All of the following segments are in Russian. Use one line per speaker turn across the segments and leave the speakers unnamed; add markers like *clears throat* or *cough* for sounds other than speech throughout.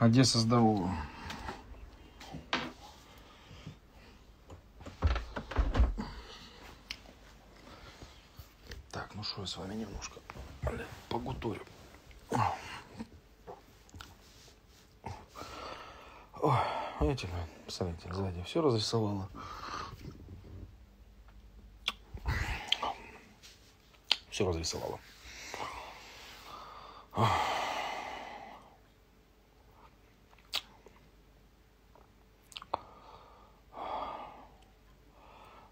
Одесса здорова. Так, ну что я с вами немножко бля, погутурю. Ой, видите, блин, посмотрите, сзади все разрисовало. Все разрисовало.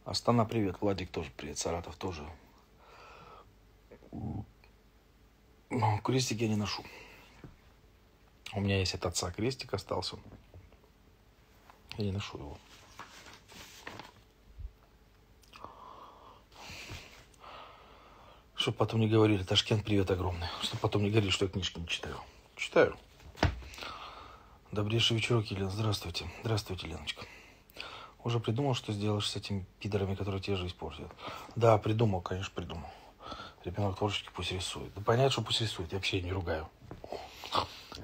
Астана, привет. Владик тоже привет. Саратов тоже. Ну, крестик я не ношу. У меня есть от отца крестик остался. Я не ношу его. Чтоб потом не говорили, Ташкент, привет огромный. Чтоб потом не говорили, что я книжки не читаю. Читаю. Добрейший вечерок, Елена. Здравствуйте. Здравствуйте, Леночка. Уже придумал, что сделаешь с этими пидорами, которые тебе жизнь портят? Да, придумал, конечно, придумал. Ребенок творческий пусть рисует. Да понятно, что пусть рисует, я вообще не ругаю.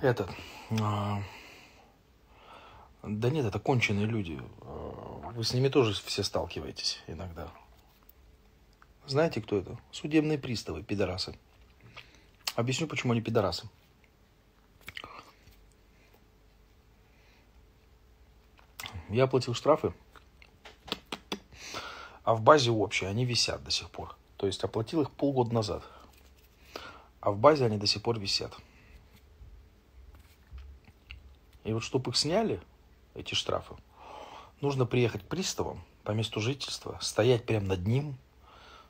Этот... А... Да нет, это конченые люди. А, вы с ними тоже все сталкиваетесь иногда. Знаете, кто это? Судебные приставы, пидорасы. Объясню, почему они пидорасы. Я оплатил штрафы, а в базе общей они висят до сих пор. То есть оплатил их полгода назад. А в базе они до сих пор висят. И вот чтобы их сняли, эти штрафы, нужно приехать приставам по месту жительства, стоять прямо над ним,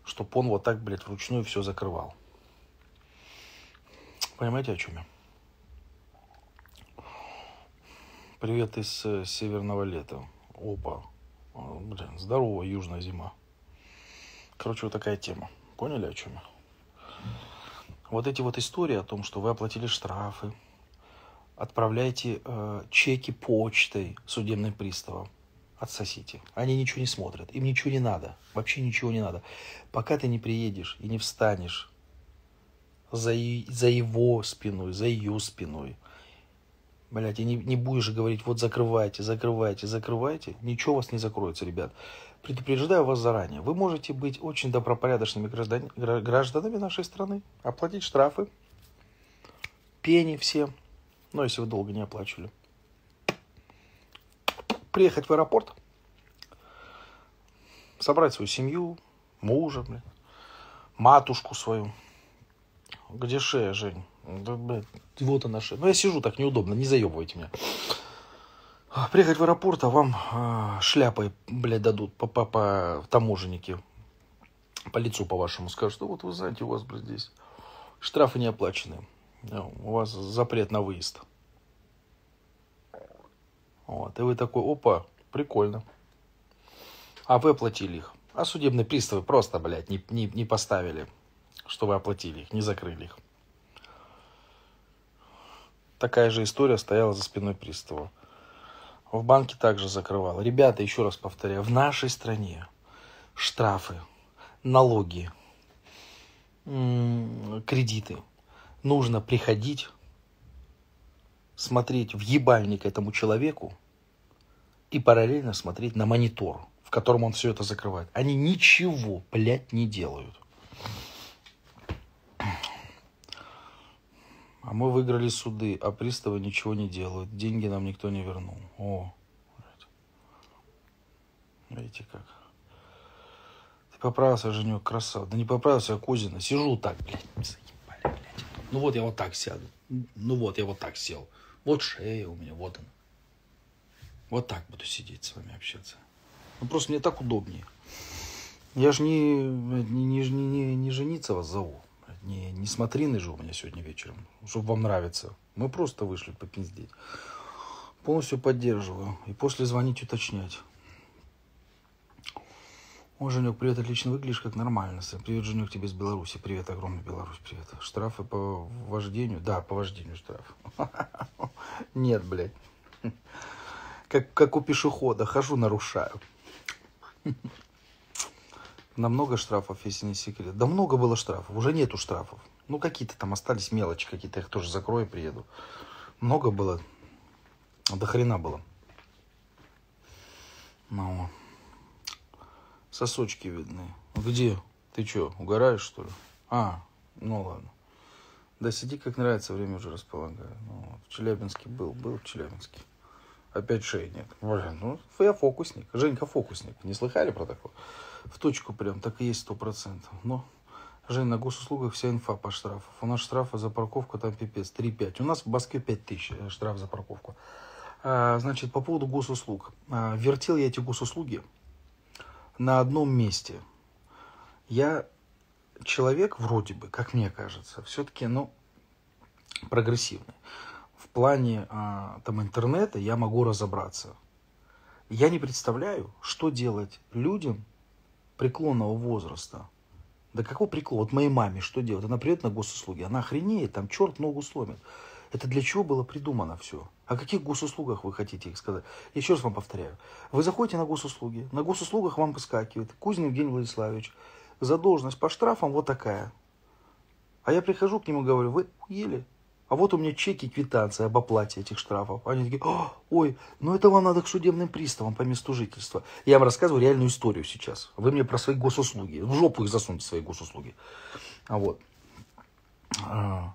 чтобы он вот так, блядь, вручную все закрывал. Понимаете, о чем я? Привет из э, северного лета. Опа. Блин, здоровая южная зима. Короче, вот такая тема. Поняли, о чем я? Вот эти вот истории о том, что вы оплатили штрафы, отправляйте э, чеки почтой судебным приставам, отсосите. Они ничего не смотрят, им ничего не надо, вообще ничего не надо. Пока ты не приедешь и не встанешь за, за его спиной, за ее спиной, блядь, и не, не будешь говорить, вот закрывайте, закрывайте, закрывайте, ничего вас не закроется, ребят. Предупреждаю вас заранее, вы можете быть очень добропорядочными граждан, гражданами нашей страны, оплатить штрафы, пени все, ну, если вы долго не оплачивали. Приехать в аэропорт, собрать свою семью, мужа, блядь, матушку свою. Где шея, Жень? Да, блядь, вот она шея. Ну, я сижу так неудобно, не заебывайте меня. Приехать в аэропорт, а вам э, шляпой, блядь, дадут по, по, по таможеннике. По лицу, по-вашему, скажут, что вот вы знаете, у вас, блядь, здесь штрафы не оплачены. У вас запрет на выезд. Вот, и вы такой, опа, прикольно. А вы оплатили их. А судебные приставы просто, блядь, не, не, не поставили, что вы оплатили их, не закрыли их. Такая же история стояла за спиной пристава. В банке также закрывал. Ребята, еще раз повторяю, в нашей стране штрафы, налоги, кредиты. Нужно приходить, смотреть в ебальник этому человеку и параллельно смотреть на монитор, в котором он все это закрывает. Они ничего, блядь, не делают. А мы выиграли суды, а приставы ничего не делают. Деньги нам никто не вернул. О, видите как. Ты поправился, Женек, красава. Да не поправился, а Кузина. Сижу так, блядь. Заебали, блядь. Ну вот я вот так сяду. Ну вот я вот так сел. Вот шея у меня, вот она. Вот так буду сидеть с вами общаться. Ну просто мне так удобнее. Я же не, не, не, не, не жениться вас зову. Не, не смотрины же у меня сегодня вечером, чтобы вам нравится. Мы просто вышли попиздеть. Полностью поддерживаю. И после звонить уточнять. О, Женек, привет, отлично выглядишь, как нормально. Привет, Женек, тебе из Беларуси. Привет, огромный Беларусь, привет. Штрафы по вождению? Да, по вождению штраф. *laughs* Нет, блядь. Как, как у пешехода, хожу, нарушаю. *laughs* Намного штрафов, если не секрет. Да много было штрафов, уже нету штрафов. Ну, какие-то там остались мелочи какие-то, их тоже закрою, приеду. Много было. До хрена было. Ну, сосочки видны. Где? Ты что, угораешь, что ли? А, ну ладно. Да сиди как нравится, время уже располагаю. Ну, в Челябинске был, был в Челябинске. Опять шеи нет. Блин, ну, я фокусник. Женька фокусник. Не слыхали про такое? В точку прям, так и есть сто процентов. Но, Жень, на госуслугах вся инфа по штрафу. У нас штрафы за парковку там пипец, 3-5. У нас в Москве 5 тысяч э, штраф за парковку. А, значит, по поводу госуслуг. А, вертел я эти госуслуги на одном месте. Я человек вроде бы, как мне кажется, все-таки, ну, прогрессивный. В плане а, там интернета я могу разобраться. Я не представляю, что делать людям преклонного возраста. Да какого преклона? Вот моей маме что делать? Она придет на госуслуги, она охренеет, там черт ногу сломит. Это для чего было придумано все? О каких госуслугах вы хотите их сказать? Еще раз вам повторяю. Вы заходите на госуслуги. На госуслугах вам выскакивает Кузин Евгений Владиславович. Задолженность по штрафам вот такая. А я прихожу к нему и говорю, вы ели? А вот у меня чеки, квитанции об оплате этих штрафов. Они такие, ой, ну это вам надо к судебным приставам по месту жительства. Я вам рассказываю реальную историю сейчас. Вы мне про свои госуслуги. В жопу их засуньте, свои госуслуги. А вот. А,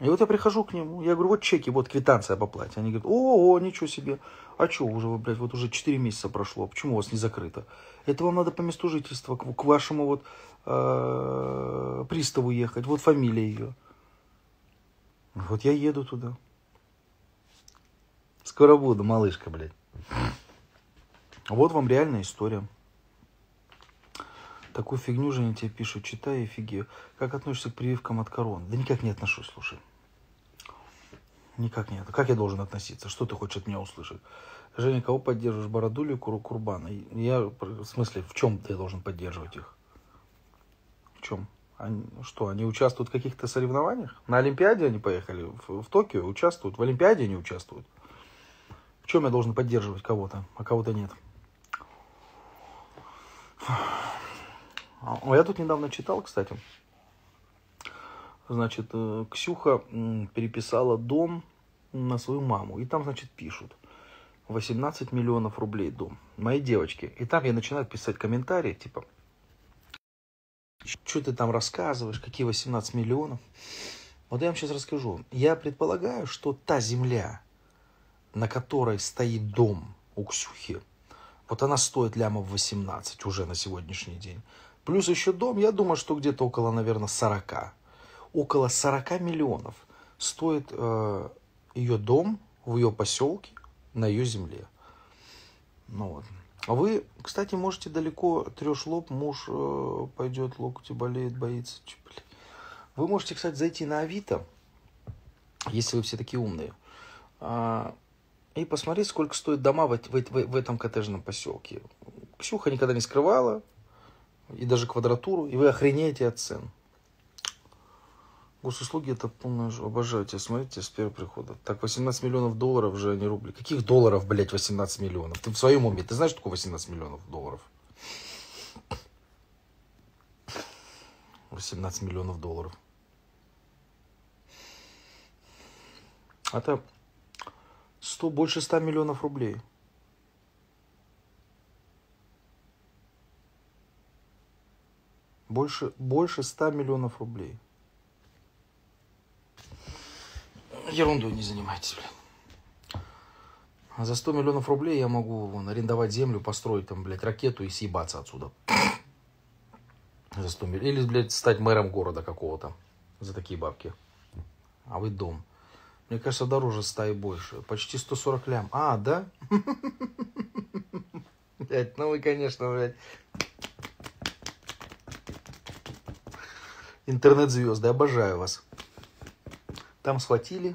и вот я прихожу к нему, я говорю, вот чеки, вот квитанция об оплате. Они говорят, о, о, ничего себе. А что уже, вы, блядь, вот уже 4 месяца прошло, почему у вас не закрыто? Это вам надо по месту жительства, к, к вашему вот э, приставу ехать, вот фамилия ее. Вот я еду туда. Скоро буду, малышка, блядь. Вот вам реальная история. Такую фигню же они тебе пишут, читай и фиги. Как относишься к прививкам от короны? Да никак не отношусь, слушай. Никак нет. Как я должен относиться? Что ты хочешь от меня услышать? Женя, кого поддерживаешь? Бородулю и Куру Курбана? Я, в смысле, в чем ты должен поддерживать их? В чем? Они, что, они участвуют в каких-то соревнованиях? На Олимпиаде они поехали, в, в Токио участвуют, в Олимпиаде они участвуют. В чем я должен поддерживать кого-то, а кого-то нет? А я тут недавно читал, кстати. Значит, э, Ксюха переписала дом на свою маму. И там, значит, пишут. 18 миллионов рублей дом. Моей девочки. И там я начинаю писать комментарии, типа, что ты там рассказываешь, какие 18 миллионов. Вот я вам сейчас расскажу. Я предполагаю, что та земля, на которой стоит дом у Ксюхи, вот она стоит лямов 18 уже на сегодняшний день. Плюс еще дом, я думаю, что где-то около, наверное, 40. Около 40 миллионов стоит э, ее дом в ее поселке на ее земле. Ну вот. А вы, кстати, можете далеко трешь лоб, муж э, пойдет, локти болеет, боится. Вы можете, кстати, зайти на Авито, если вы все такие умные, э, и посмотреть, сколько стоит дома в, в, в, в этом коттеджном поселке. Ксюха никогда не скрывала, и даже квадратуру, и вы охренеете от цен. Госуслуги это полное обожаю тебя смотрите с первого прихода. Так, 18 миллионов долларов же, а не рубли. Каких долларов, блядь, 18 миллионов? Ты в своем уме, ты знаешь, что такое 18 миллионов долларов? 18 миллионов долларов. Это 100, больше 100 миллионов рублей. Больше, больше 100 миллионов рублей. Ерундой не занимайтесь, блин. За 100 миллионов рублей я могу вон, арендовать землю, построить там, блядь, ракету и съебаться отсюда. За 100 миллионов. Или, блядь, стать мэром города какого-то за такие бабки. А вы дом. Мне кажется, дороже 100 и больше. Почти 140 лям. А, да? *laughs* Блядь, ну вы, конечно, блядь. интернет-звезды, обожаю вас. Там схватили,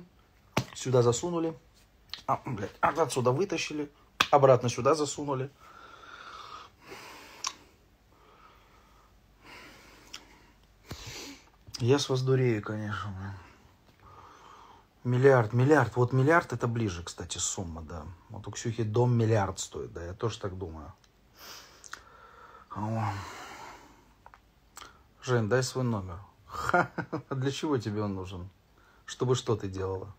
сюда засунули, а, блядь, отсюда вытащили, обратно сюда засунули. Я с вас дурею, конечно. Миллиард, миллиард. Вот миллиард это ближе, кстати, сумма, да. Вот у Ксюхи дом миллиард стоит, да, я тоже так думаю. О. Жень, дай свой номер. Ха, *laughs* для чего тебе он нужен? Чтобы что ты делала?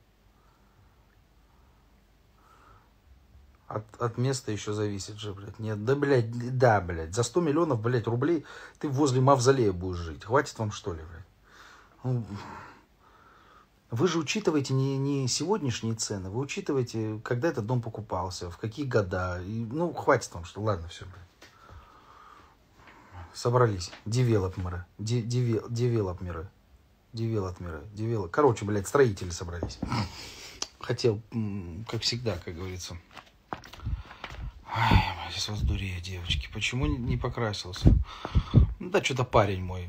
От, от места еще зависит же, блядь. Нет, да, блядь, да, блядь. За 100 миллионов, блядь, рублей ты возле мавзолея будешь жить. Хватит вам, что ли, блядь? Ну, вы же учитываете не, не сегодняшние цены, вы учитываете, когда этот дом покупался, в какие года. И, ну, хватит вам, что ладно, все, блядь. Собрались. Девелопмеры. Девелопмеры. Девелопмеры. Девелоп... Короче, блядь, строители собрались. *clears throat* Хотел, как всегда, как говорится. Ай, сейчас вас дурею, девочки. Почему не покрасился? Ну, да, что-то парень мой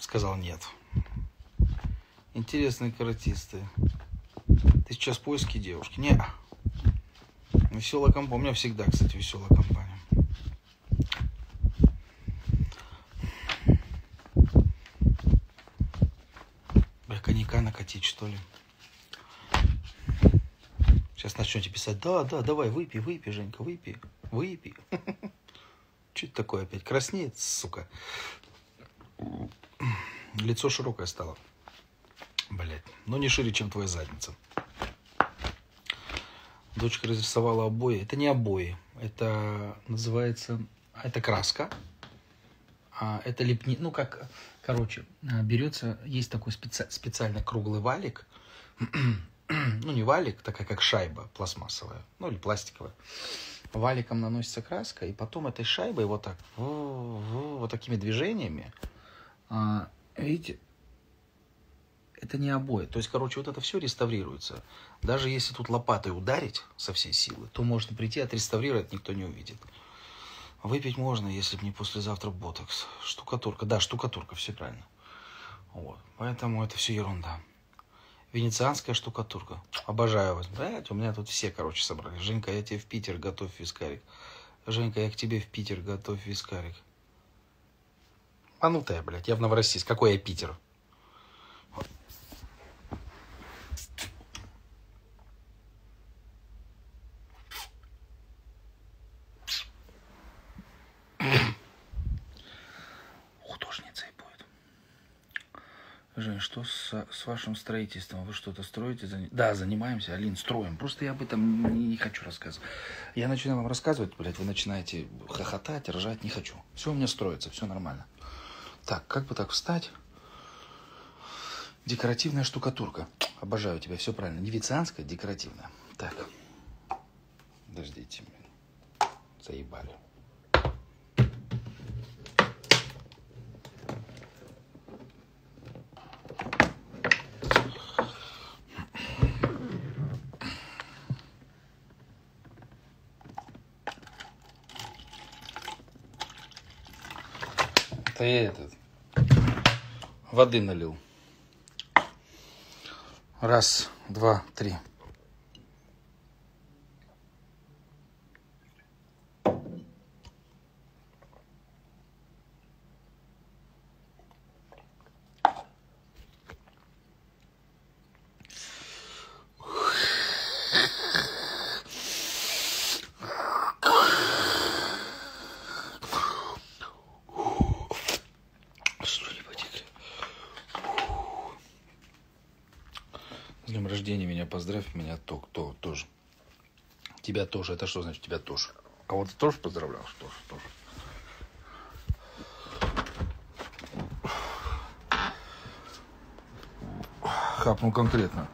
сказал нет. Интересные каратисты. Ты сейчас поиски девушки? Не. Веселая компания. У меня всегда, кстати, веселая компания. Коньяка накатить, что ли. Сейчас начнете писать, да, да, давай, выпей, выпей, Женька, выпей, выпей. *laughs* Что это такое опять? Краснеет, сука. Лицо широкое стало. Блять, но не шире, чем твоя задница. Дочка разрисовала обои. Это не обои. Это называется... Это краска. А это лепни... Ну, как Короче, э, берется, есть такой специ, специально круглый валик, *clears throat* ну не валик, такая как шайба пластмассовая, ну или пластиковая. Валиком наносится краска, и потом этой шайбой вот так, вот такими движениями, а, видите, это не обои. То есть, короче, вот это все реставрируется. Даже если тут лопатой ударить со всей силы, то можно прийти, отреставрировать, никто не увидит. Выпить можно, если бы не послезавтра ботокс. Штукатурка, да, штукатурка, все правильно. Вот. Поэтому это все ерунда. Венецианская штукатурка. Обожаю вас. Блять, у меня тут все, короче, собрали. Женька, я тебе в Питер готовь вискарик. Женька, я к тебе в Питер готовь вискарик. А ну блядь, я в Новороссийск. Какой я Питер? Жень, что с, вашим строительством? Вы что-то строите? Да, занимаемся, Алин, строим. Просто я об этом не, хочу рассказывать. Я начинаю вам рассказывать, блядь, вы начинаете хохотать, ржать. Не хочу. Все у меня строится, все нормально. Так, как бы так встать? Декоративная штукатурка. Обожаю тебя, все правильно. Не венецианская, декоративная. Так. Подождите. Заебали. Это я этот воды налил. Раз, два, три. рождения меня поздравь, меня то, кто тоже. Тебя тоже. Это что значит тебя тоже? Кого-то тоже поздравляешь? Тоже, тоже. Хапнул конкретно.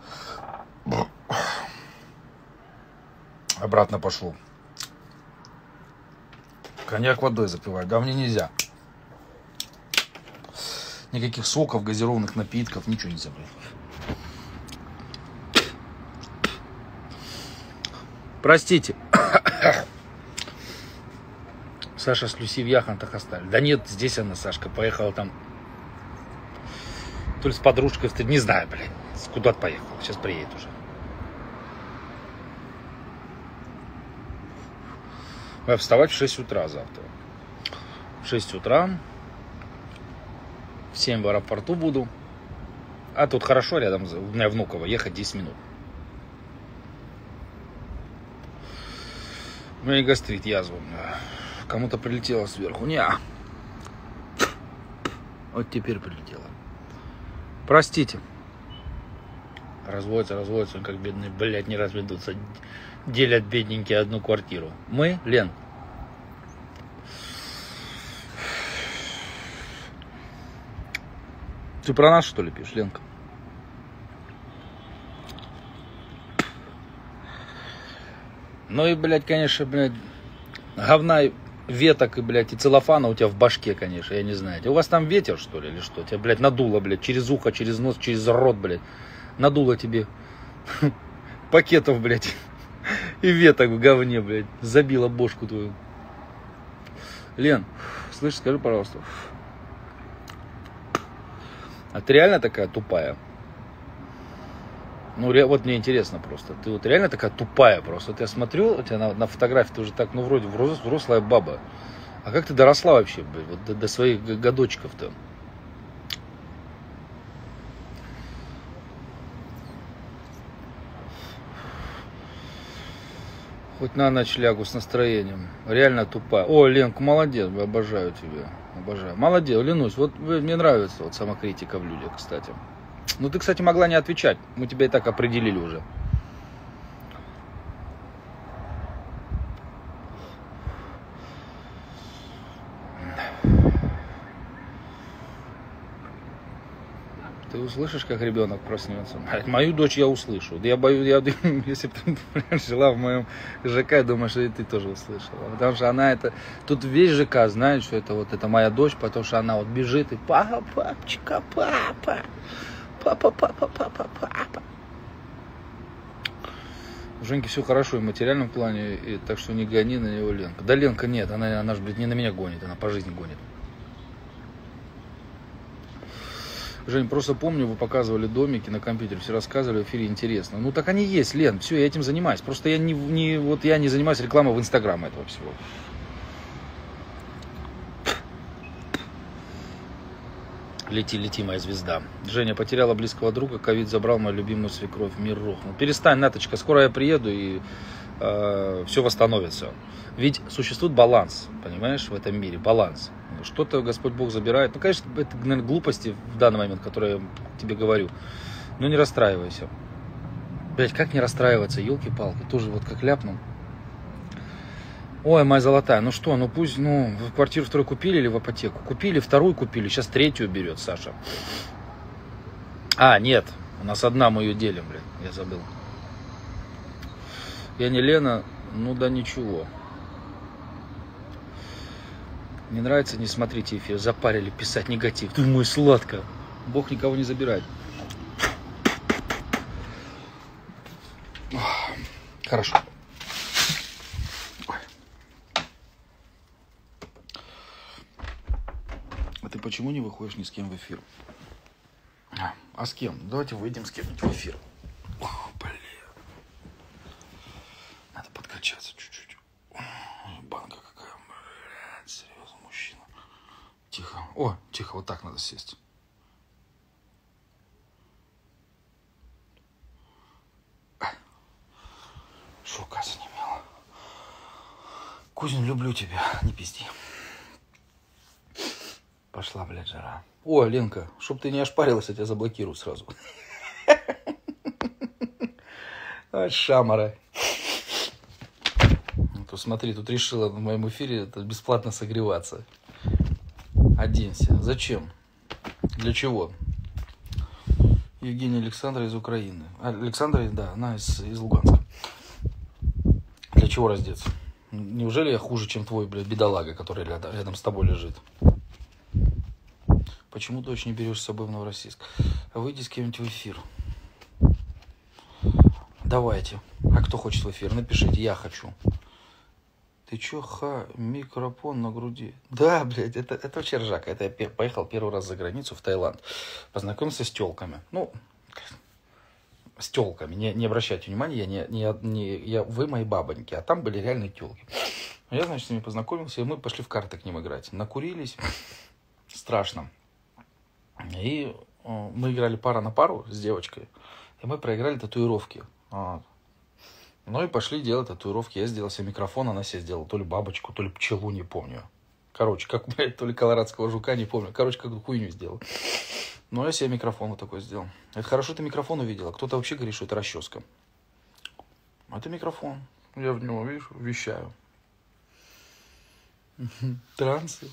Обратно пошло. Коньяк водой запивать. Да мне нельзя. Никаких соков, газированных напитков, ничего нельзя, блядь. Простите. *coughs* Саша с Люси в Яхонтах оставили. Да нет, здесь она, Сашка, поехала там. То ли с подружкой, не знаю, блин. Куда-то поехала. Сейчас приедет уже. Я вставать в 6 утра завтра. В 6 утра. В 7 в аэропорту буду. А тут хорошо, рядом, у меня Внуково, ехать 10 минут. Меня гастрит, язва. Кому-то прилетело сверху. Не. Вот теперь прилетело. Простите. Разводятся, разводятся, как бедные, блядь, не разведутся. делят бедненькие одну квартиру? Мы, Лен? Ты про нас, что ли, пишешь, Ленка? Ну и, блядь, конечно, блядь, говна веток и, блядь, и целлофана у тебя в башке, конечно, я не знаю. У вас там ветер, что ли, или что? Тебя, блядь, надуло, блядь, через ухо, через нос, через рот, блядь. Надуло тебе *laughs* пакетов, блядь, *laughs* и веток в говне, блядь. Забила бошку твою. Лен, слышь, скажи, пожалуйста, а ты реально такая тупая? Ну, вот мне интересно просто. Ты вот реально такая тупая просто. Вот я смотрю, у тебя на, на фотографии ты уже так, ну, вроде взрослая баба. А как ты доросла вообще, блядь, вот до, до своих годочков-то? Хоть на ночь лягу с настроением. Реально тупая. О, Ленка, молодец, обожаю тебя. Обожаю. Молодец, Ленусь, вот мне нравится вот самокритика в людях, кстати. Ну, ты, кстати, могла не отвечать. Мы тебя и так определили уже. Ты услышишь, как ребенок проснется? Мою дочь я услышу. Я боюсь, я, *laughs* если бы ты жила в моем ЖК, думаю, что и ты тоже услышала. Потому что она это... Тут весь ЖК знает, что это вот это моя дочь, потому что она вот бежит и папа, папочка, папа папа, папа, папа, папа. У Женьки все хорошо и в материальном плане, и, так что не гони на него Ленка. Да Ленка нет, она, она же, блядь, не на меня гонит, она по жизни гонит. Жень, просто помню, вы показывали домики на компьютере, все рассказывали в эфире интересно. Ну так они есть, Лен, все, я этим занимаюсь. Просто я не, не, вот я не занимаюсь рекламой в Инстаграм этого всего. Лети, лети, моя звезда. Женя потеряла близкого друга, ковид забрал мою любимую свекровь, мир рухнул. Перестань, Наточка, скоро я приеду и э, все восстановится. Ведь существует баланс, понимаешь, в этом мире, баланс. Что-то Господь Бог забирает. Ну, конечно, это, наверное, глупости в данный момент, которые я тебе говорю. Но не расстраивайся. Блять, как не расстраиваться, елки-палки, тоже вот как ляпнул. Ой, моя золотая, ну что, ну пусть, ну, квартиру вторую купили или в ипотеку? Купили, вторую купили, сейчас третью берет Саша. А, нет, у нас одна, мы ее делим, блин, я забыл. Я не Лена, ну да ничего. Не нравится, не смотрите эфир, запарили писать негатив. Думаю, сладко. Бог никого не забирает. Хорошо. Почему не выходишь ни с кем в эфир? А с кем? Давайте выйдем с кем-нибудь в эфир. О, блин. Надо подкачаться чуть-чуть. Банка какая, блядь, серьезно, мужчина. Тихо. О, тихо, вот так надо сесть. Шука занемела. Кузин, люблю тебя, не пизди. Пошла, блядь, жара. О, Ленка, чтоб ты не ошпарилась, я тебя заблокирую сразу. Шамара. Ну, то смотри, тут решила в моем эфире бесплатно согреваться. Оденься. Зачем? Для чего? Евгения Александра из Украины. Александра, да, она из, из Луганска. Для чего раздеться? Неужели я хуже, чем твой, блядь, бедолага, который рядом, рядом с тобой лежит? Почему дочь не берешь с собой в Новороссийск? Выйди с кем-нибудь в эфир. Давайте. А кто хочет в эфир? Напишите, я хочу. Ты чё, ха, микрофон на груди? Да, блядь, это, это вообще ржака. Это я поехал первый раз за границу в Таиланд. Познакомился с телками. Ну, с телками. Не, не обращайте внимания, я не, не, не, я, вы мои бабоньки, а там были реальные телки. Я, значит, с ними познакомился, и мы пошли в карты к ним играть. Накурились. Страшно. И э, мы играли пара на пару с девочкой, и мы проиграли татуировки. Вот. Ну и пошли делать татуировки. Я сделал себе микрофон, она себе сделала то ли бабочку, то ли пчелу, не помню. Короче, как, *laughs* блядь, то ли колорадского жука, не помню. Короче, как хуйню сделал. Ну, я себе микрофон вот такой сделал. Это хорошо ты микрофон увидела. Кто-то вообще говорит, что это расческа. Это микрофон. Я в него, видишь, вещаю. *laughs* Трансы.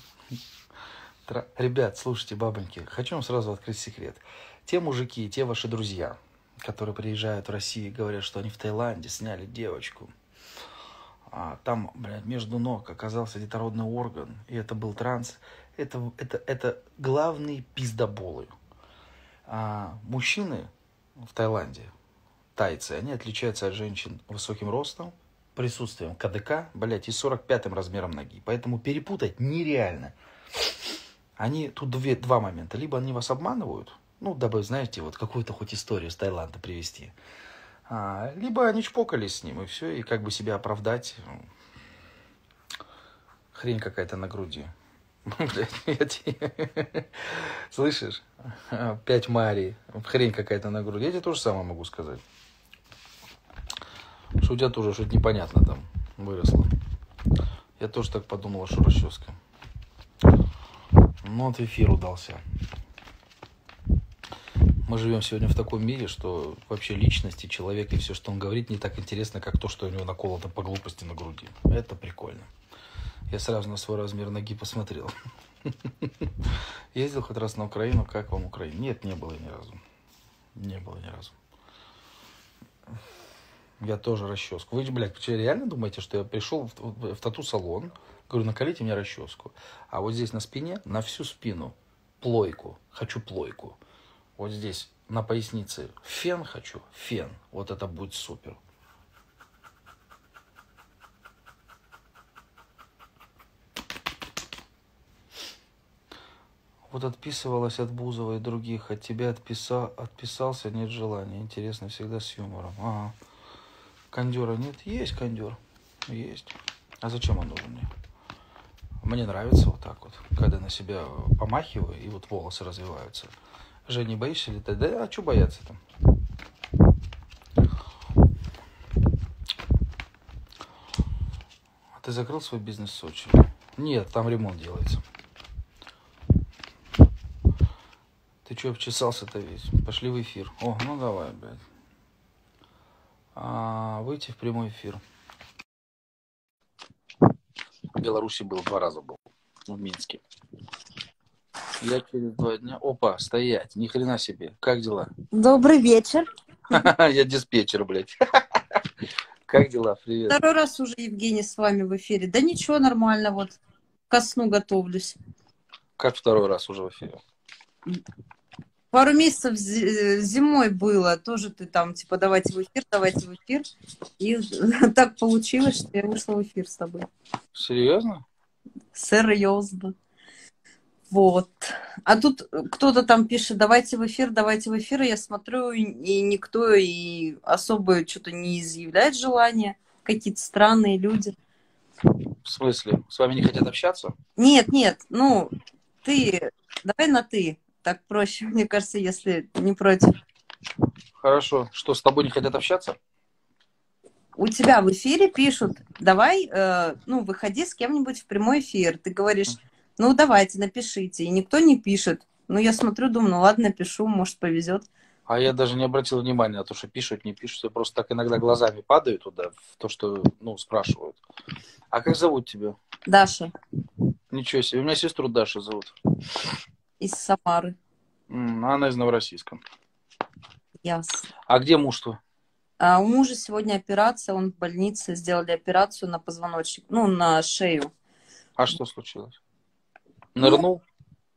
Тра... Ребят, слушайте, бабоньки, хочу вам сразу открыть секрет. Те мужики, те ваши друзья, которые приезжают в Россию и говорят, что они в Таиланде сняли девочку, а там, блядь, между ног оказался детородный орган, и это был транс, это, это, это главные пиздоболы. А мужчины в Таиланде, тайцы, они отличаются от женщин высоким ростом, присутствием КДК, блядь, и 45-м размером ноги. Поэтому перепутать нереально. Они, тут две, два момента. Либо они вас обманывают, ну, дабы, знаете, вот какую-то хоть историю с Таиланда привести. А, либо они чпокались с ним, и все, и как бы себя оправдать. Хрень какая-то на груди. *laughs* *laughs* Слышишь? Пять Марий. Хрень какая-то на груди. Я тебе тоже самое могу сказать. Что у тебя тоже что-то непонятно там выросло. Я тоже так подумала, что расческа. Ну, вот эфир удался. Мы живем сегодня в таком мире, что вообще личности человека и все, что он говорит, не так интересно, как то, что у него наколото по глупости на груди. Это прикольно. Я сразу на свой размер ноги посмотрел. *laughs* Ездил хоть раз на Украину. Как вам Украина? Нет, не было ни разу. Не было ни разу. Я тоже расческу. Вы, блядь, реально думаете, что я пришел в, в, тату-салон, говорю, накалите мне расческу. А вот здесь на спине, на всю спину, плойку. Хочу плойку. Вот здесь на пояснице фен хочу, фен. Вот это будет супер. Вот отписывалась от Бузова и других, от тебя отписал, отписался, нет желания. Интересно, всегда с юмором. Ага. Кондера нет? Есть кондер. Есть. А зачем он нужен мне? Мне нравится вот так вот, когда на себя помахиваю, и вот волосы развиваются. Жень, не боишься летать? Да а что бояться там? А ты закрыл свой бизнес в Сочи? Нет, там ремонт делается. Ты что, обчесался-то весь? Пошли в эфир. О, ну давай, блядь. А, выйти в прямой эфир. В Беларуси был, два раза был. В Минске. Я через два дня... Опа, стоять. Ни хрена себе. Как дела?
Добрый вечер. *laughs*
Я диспетчер, блядь. *laughs* Как дела? Привет.
Второй раз уже, Евгений, с вами в эфире. Да ничего, нормально, вот ко сну готовлюсь.
Как второй раз уже в эфире?
Пару месяцев зимой было, тоже ты там, типа, давайте в эфир, давайте в эфир. И *laughs* так получилось, что я вышла в эфир с тобой.
Серьезно?
Серьезно. Вот. А тут кто-то там пишет, давайте в эфир, давайте в эфир. И я смотрю, и никто и особо что-то не изъявляет желания. Какие-то странные люди.
В смысле? С вами не хотят общаться?
Нет, нет. Ну, ты, давай на ты. Так проще, *laughs* мне кажется, если не против.
Хорошо. Что, с тобой не хотят общаться?
У тебя в эфире пишут, давай, э, ну, выходи с кем-нибудь в прямой эфир. Ты говоришь, ну, давайте, напишите. И никто не пишет. Ну, я смотрю, думаю, ну, ладно, напишу, может, повезет.
А я даже не обратил внимания на то, что пишут, не пишут. Я просто так иногда глазами падаю туда, в то, что, ну, спрашивают. А как зовут тебя?
Даша.
Ничего себе. У меня сестру Даша зовут
из Самары.
Она из Новороссийска.
Ясно.
А где муж-то?
А у мужа сегодня операция, он в больнице, сделали операцию на позвоночник, ну, на шею.
А что случилось? Нырнул?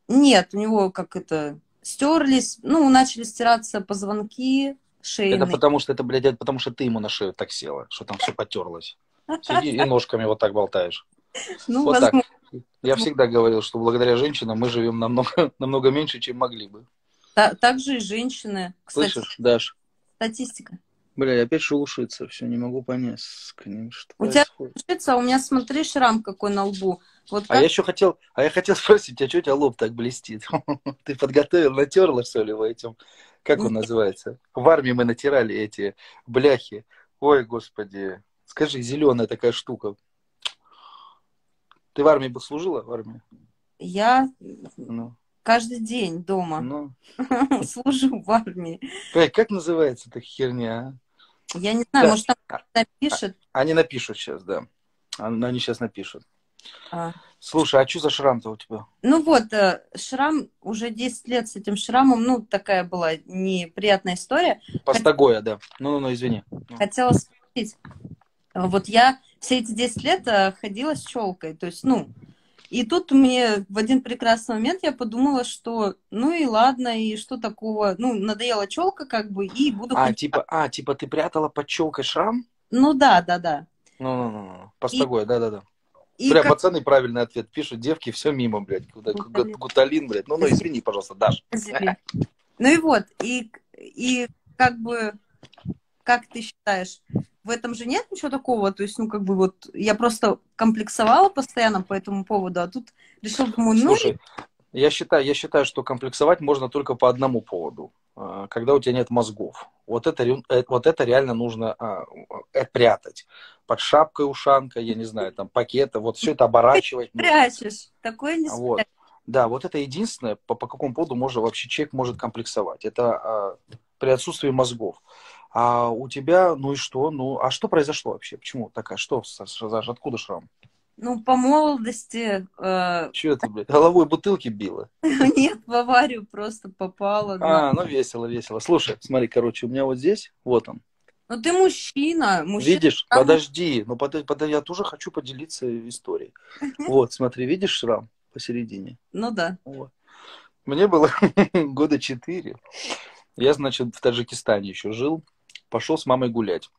Ну, нет, у него как это, стерлись, ну, начали стираться позвонки шейные.
Это потому что, это, блядь, это потому что ты ему на шею так села, что там все потерлось. Сиди и ножками вот так болтаешь. *laughs*
Ну, вот возможно. Так.
Я всегда говорил, что благодаря женщинам мы живем намного, *laughs* намного меньше, чем могли бы.
Так, же и женщины.
Кстати, Слышишь, Даш?
Статистика.
Бля, опять шелушится, все, не могу понять. Что
у тебя шелушится, а у меня, смотри, шрам какой на лбу.
Вот а как... А я еще хотел, а я хотел *laughs* спросить, а что у тебя лоб так блестит? *laughs* Ты подготовил, натерла, что ли, в этим? Как он называется? В армии мы натирали эти бляхи. Ой, господи. Скажи, зеленая такая штука. Ты в армии бы служила в армии?
Я ну. каждый день дома ну. *laughs* служу в армии.
Как, как называется эта херня?
А? Я не знаю, да. может там
а,
пишет.
А, Они напишут сейчас, да. Они сейчас напишут.
А.
Слушай, а что за шрам-то у тебя?
Ну вот, э, шрам, уже 10 лет с этим шрамом, ну, такая была неприятная история.
Постагоя, да. Ну-ну-ну, извини.
Хотела спросить. Вот я все эти 10 лет э, ходила с челкой, то есть, ну, и тут мне в один прекрасный момент я подумала, что ну и ладно, и что такого, ну, надоела челка как бы, и буду...
А, ходить... типа, а, типа ты прятала под челкой шрам?
Ну да, да, да.
Ну-ну-ну, постагоя, да-да-да. И Бля, как... пацаны правильный ответ пишут, девки, все мимо, блядь. Гуталин, Гуталин блядь. Ну, ну, извини, пожалуйста, Даш.
Ну и вот, и, и как бы, как ты считаешь, в этом же нет ничего такого? То есть, ну, как бы вот, я просто комплексовала постоянно по этому поводу, а тут решил, думаю, ну...
Слушай, я считаю, я считаю, что комплексовать можно только по одному поводу, а, когда у тебя нет мозгов. Вот это, э, вот это реально нужно а, э, прятать под шапкой ушанка, я не знаю, там пакеты, вот все это оборачивать.
Прячешь, такое не
вот. Да, вот это единственное, по, по какому поводу можно вообще человек может комплексовать. Это а, при отсутствии мозгов. А у тебя, ну и что? Ну, а что произошло вообще? Почему такая? Что, Саша, откуда шрам?
Ну, по молодости... Э...
Че ты, блядь, головой бутылки била? *laughs*
Нет, в аварию просто попала.
А, ну весело, весело. Слушай, смотри, короче, у меня вот здесь, вот он,
ну ты мужчина. мужчина
видишь? Подожди, ну подожди, подожди, я тоже хочу поделиться историей. *laughs* Вот, смотри, видишь шрам посередине?
Ну да.
Вот. Мне было *laughs* года четыре. Я, значит, в Таджикистане еще жил. Пошел с мамой гулять.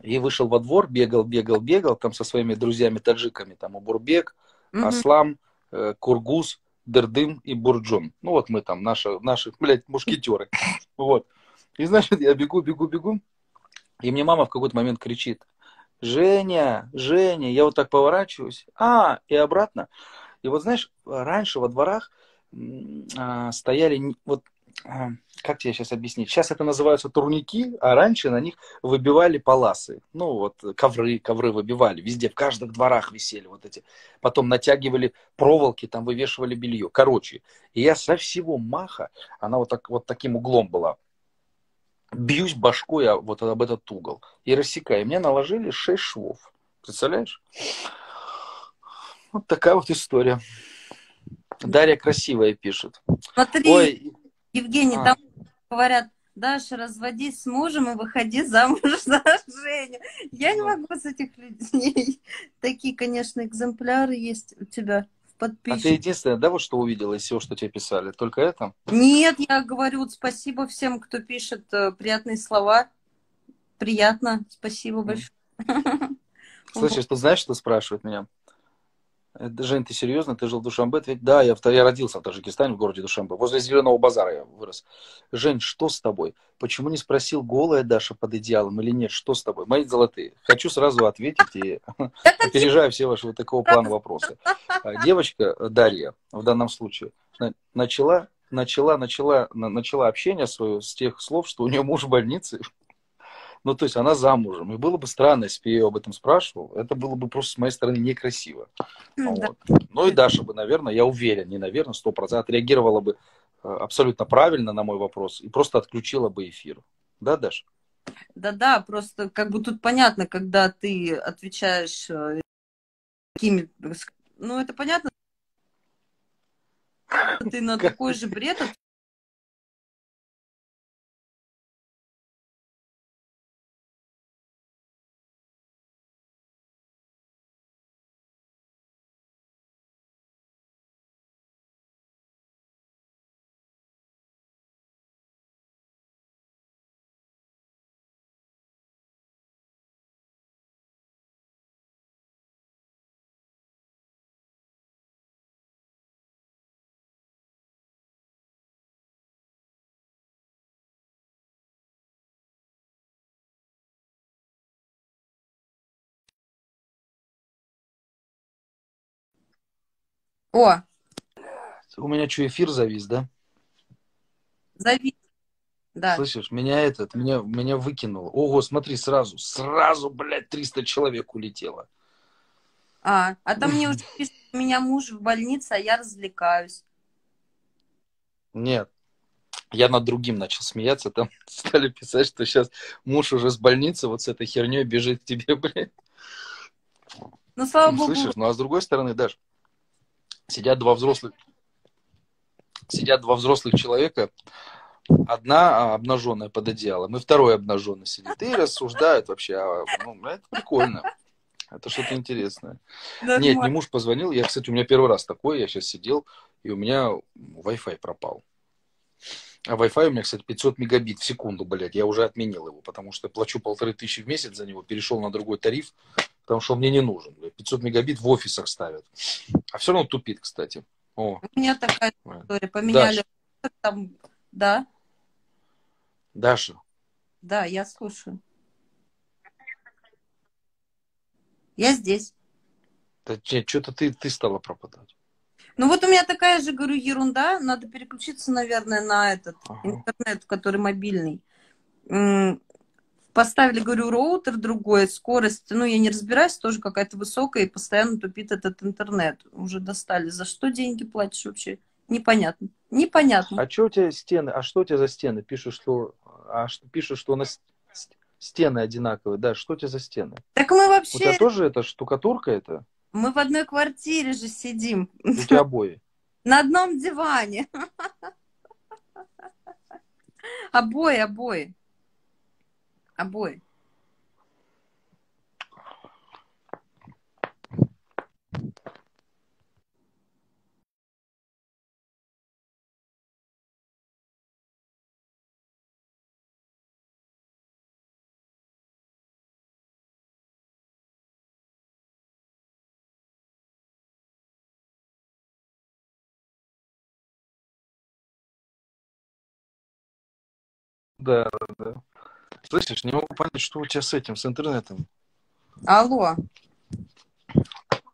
И вышел во двор, бегал, бегал, бегал, там со своими друзьями-таджиками, там Убурбек, угу. Аслам, э, Кургуз, Дердым и Бурджун. Ну вот мы там, наши, наши блядь, мушкетеры. *laughs* Вот. И, значит, я бегу, бегу, бегу. И мне мама в какой-то момент кричит, Женя, Женя, я вот так поворачиваюсь, а, и обратно. И вот знаешь, раньше во дворах а, стояли, вот, как тебе сейчас объяснить, сейчас это называются турники, а раньше на них выбивали паласы, ну вот ковры, ковры выбивали, везде, в каждых дворах висели вот эти, потом натягивали проволоки, там вывешивали белье, короче. И я со всего маха, она вот, так, вот таким углом была, бьюсь башкой вот об этот угол и рассекаю. Мне наложили 6 швов. Представляешь? Вот такая вот история. Дарья красивая пишет.
Смотри, Ой. Евгений, а. там говорят, Даша, разводись с мужем и выходи замуж *laughs* за Женю. Я не могу с этих людей. *laughs* Такие, конечно, экземпляры есть у тебя
подписчиков. А ты единственное, да, вот что увидела из всего, что тебе писали? Только это?
Нет, я говорю вот спасибо всем, кто пишет э, приятные слова. Приятно. Спасибо большое. *laughs*
Слышишь, ты знаешь, что спрашивает меня? Жень, ты серьезно? Ты жил в Душамбе? Ответь, да, я, я родился в Таджикистане, в городе Душамбе. Возле Зеленого базара я вырос. Жень, что с тобой? Почему не спросил, голая Даша под идеалом или нет? Что с тобой? Мои золотые. Хочу сразу ответить и *laughs* опережаю все ваши вот такого плана вопросы. А, девочка Дарья, в данном случае, начала, начала, начала, начала общение свое с тех слов, что у нее муж в больнице, ну, то есть она замужем. И было бы странно, если бы я ее об этом спрашивал. Это было бы просто с моей стороны некрасиво. Да. Вот. Ну и Даша бы, наверное, я уверен, не наверное, сто процентов, отреагировала бы э, абсолютно правильно на мой вопрос и просто отключила бы эфир. Да, Даша?
Да-да, просто как бы тут понятно, когда ты отвечаешь э, какими... Ну, это понятно, ты на такой же бред О!
У меня что, эфир завис, да?
Завис. Да.
Слышишь, меня этот, меня, меня выкинуло. Ого, смотри, сразу, сразу, блядь, 300 человек улетело.
А, а там мне уже пишут, у меня муж в больнице, а я развлекаюсь.
Нет. Я над другим начал смеяться, там *laughs* стали писать, что сейчас муж уже с больницы вот с этой херней бежит к тебе, *laughs* блядь.
Ну, слава богу,
Слышишь? Ну а с другой стороны, даже сидят два взрослых, сидят два взрослых человека, одна обнаженная под одеялом, и второй обнаженный сидит, и рассуждают вообще, а, ну, это прикольно. Это что-то интересное. Нет, не
нормально.
муж позвонил. Я, кстати, у меня первый раз такой. Я сейчас сидел, и у меня Wi-Fi пропал. А Wi-Fi у меня, кстати, 500 мегабит в секунду, блядь. Я уже отменил его, потому что плачу полторы тысячи в месяц за него. Перешел на другой тариф, потому что он мне не нужен. блядь. 500 мегабит в офисах ставят. А все равно тупит, кстати. О,
У меня такая история. Поменяли там, да,
Даша,
да, я слушаю. Я здесь.
что-то ты, ты стала пропадать.
Ну вот у меня такая же, говорю, ерунда. Надо переключиться, наверное, на этот
Ага.
интернет, который мобильный. Поставили, говорю, роутер другой, скорость, ну, я не разбираюсь, тоже какая-то высокая, и постоянно тупит этот интернет. Уже достали. За что деньги платишь вообще? Непонятно. Непонятно.
А что у тебя стены? А что у тебя за стены? Пишут, что, а, что, пишут, что у нас стены одинаковые. Да, что у тебя за стены?
Так мы
У тебя
вообще,
тоже это штукатурка это?
мы в одной квартире же сидим.
У тебя обои? *laughs*
На одном диване. *laughs* Обои, обои. Обои.
Да, да. Слышишь, не могу понять, что у тебя с этим, с интернетом.
Алло.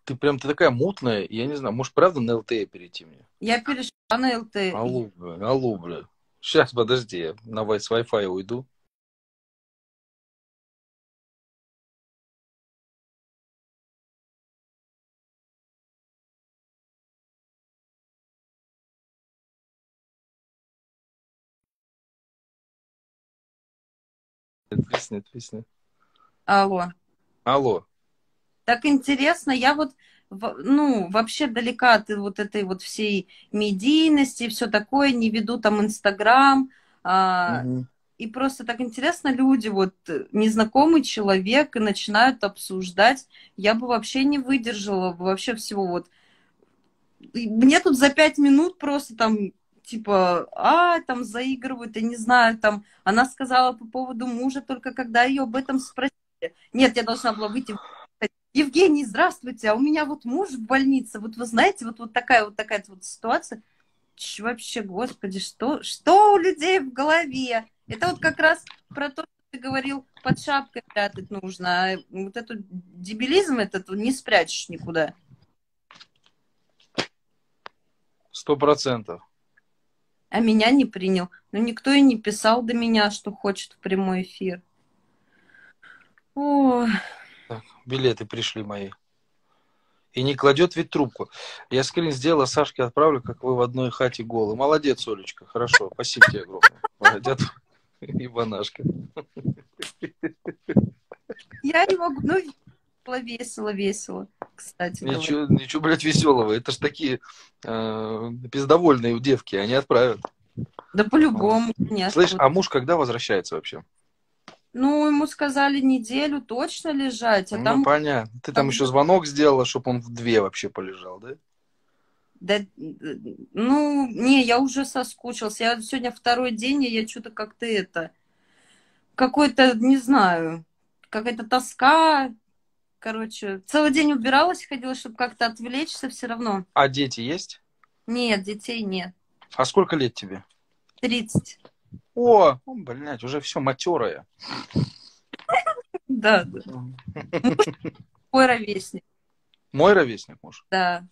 Ты прям, ты такая мутная, я не знаю, может, правда на LTE перейти мне?
Я перешла на ЛТ.
Алло, бля, алло, бля. Сейчас, подожди, я на Wi-Fi уйду. Виснет, виснет.
Алло.
Алло.
Так интересно, я вот, ну, вообще далека от вот этой вот всей медийности, все такое, не веду там Инстаграм, а,
Мгм.
и просто так интересно, люди, вот, незнакомый человек, и начинают обсуждать, я бы вообще не выдержала бы вообще всего вот. Мне тут за пять минут просто там, типа, а, там заигрывают, я не знаю, там, она сказала по поводу мужа, только когда ее об этом спросили. Нет, я должна была выйти Евгений, здравствуйте, а у меня вот муж в больнице, вот вы знаете, вот, вот такая вот такая вот ситуация. Ч, вообще, господи, что, что у людей в голове? Это вот как раз про то, что ты говорил, под шапкой прятать нужно, а вот этот дебилизм этот не спрячешь никуда.
Сто процентов.
А меня не принял. Ну, никто и не писал до меня, что хочет в прямой эфир. Ой,
Так, билеты пришли мои. И не кладет ведь трубку. Я скрин сделала, Сашке отправлю, как вы в одной хате голы. Молодец, Олечка, хорошо. Спасибо тебе огромное. Молодец. Ибанашка.
я не могу. Ну, весело, весело, кстати говоря.
Ничего, ничего, блядь, веселого. Это ж такие э, пиздовольные девки, они отправят.
Да по-любому, конечно.
Слышь, а муж когда возвращается вообще?
Ну, ему сказали неделю точно лежать, а
ну,
там,
понятно. Ты там
там-
еще звонок сделала, чтобы он в две вообще полежал, да?
да, ну, не, я уже соскучился. Я сегодня второй день, и я что-то как-то это, какой-то, не знаю, какая-то тоска. Короче, целый день убиралась, ходила, чтобы как-то отвлечься все равно.
А дети есть?
Нет, детей нет.
А сколько лет тебе?
30.
О, о, блядь, уже все матерая.
Да, да. Ой, ровесник,
Мой ровесник муж.
да.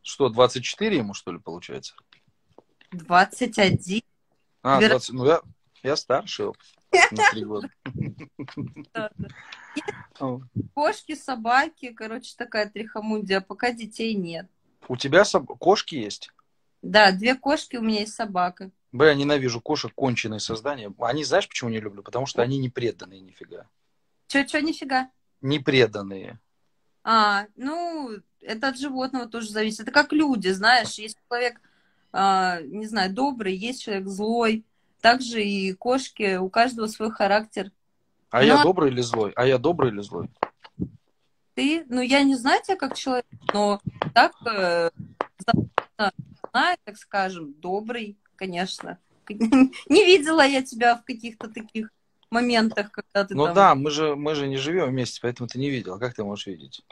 Что, 24 ему, что ли, получается?
21.
А,
Вера-
20, ну я, я старше на три года.
Кошки, собаки, короче, такая трихомундия, пока детей нет.
У тебя кошки есть?
Да, две кошки у меня есть собака.
Бля, ненавижу кошек, конченые создания. Они, знаешь, почему не люблю? Потому что они не преданные нифига.
Че-че, нифига?
Не преданные.
А, ну, это от животного тоже зависит. Это как люди, знаешь, есть человек, а, не знаю, добрый, есть человек злой. Также и кошки, у каждого свой характер.
А
Ну,
я добрый или злой? А я добрый или злой?
Ты, ну, я не знаю тебя как человек, но так, э, знаю, так скажем, добрый, конечно. *laughs* Не видела я тебя в каких-то таких моментах, когда ты
Ну
там...
да, мы же, мы же не живем вместе, поэтому ты не видел. Как ты можешь видеть?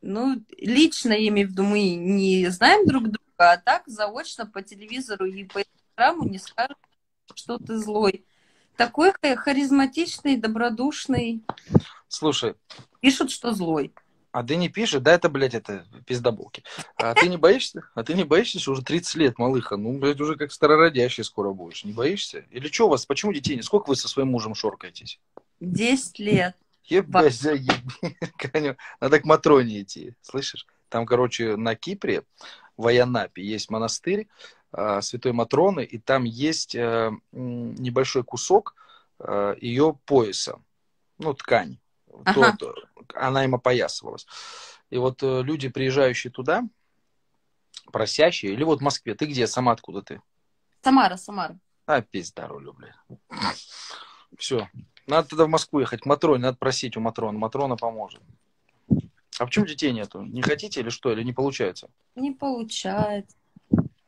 Ну, лично, я имею в виду, мы не знаем друг друга, а так заочно по телевизору и по инстаграму не скажешь, что ты злой. Такой ха- харизматичный, добродушный.
Слушай,
Пишут, что злой.
а ты не пишешь? Да это, блядь, это пиздоболки. А ты не боишься? А ты не боишься, что уже 30 лет, малыха? Ну, блядь, уже как старородящий скоро будешь. Не боишься? Или что у вас? Почему детей нет? Сколько вы со своим мужем шоркаетесь?
Десять лет.
Ебать, заеби. *laughs* Надо к Матроне идти, слышишь? Там, короче, на Кипре, в Аянапе, есть монастырь Святой Матроны, и там есть э, небольшой кусок э, ее пояса, ну, ткань.
Ага.
То- она им опоясывалась. И вот э, люди, приезжающие туда, просящие, или вот в Москве, ты где, сама откуда ты?
Самара, Самара.
А, пизда рулю, блядь. *laughs* Все. Надо тогда в Москву ехать к Матроне, надо просить у Матрона. Матрона поможет. А почему детей нету? Не хотите или что? Или не получается?
Не получается.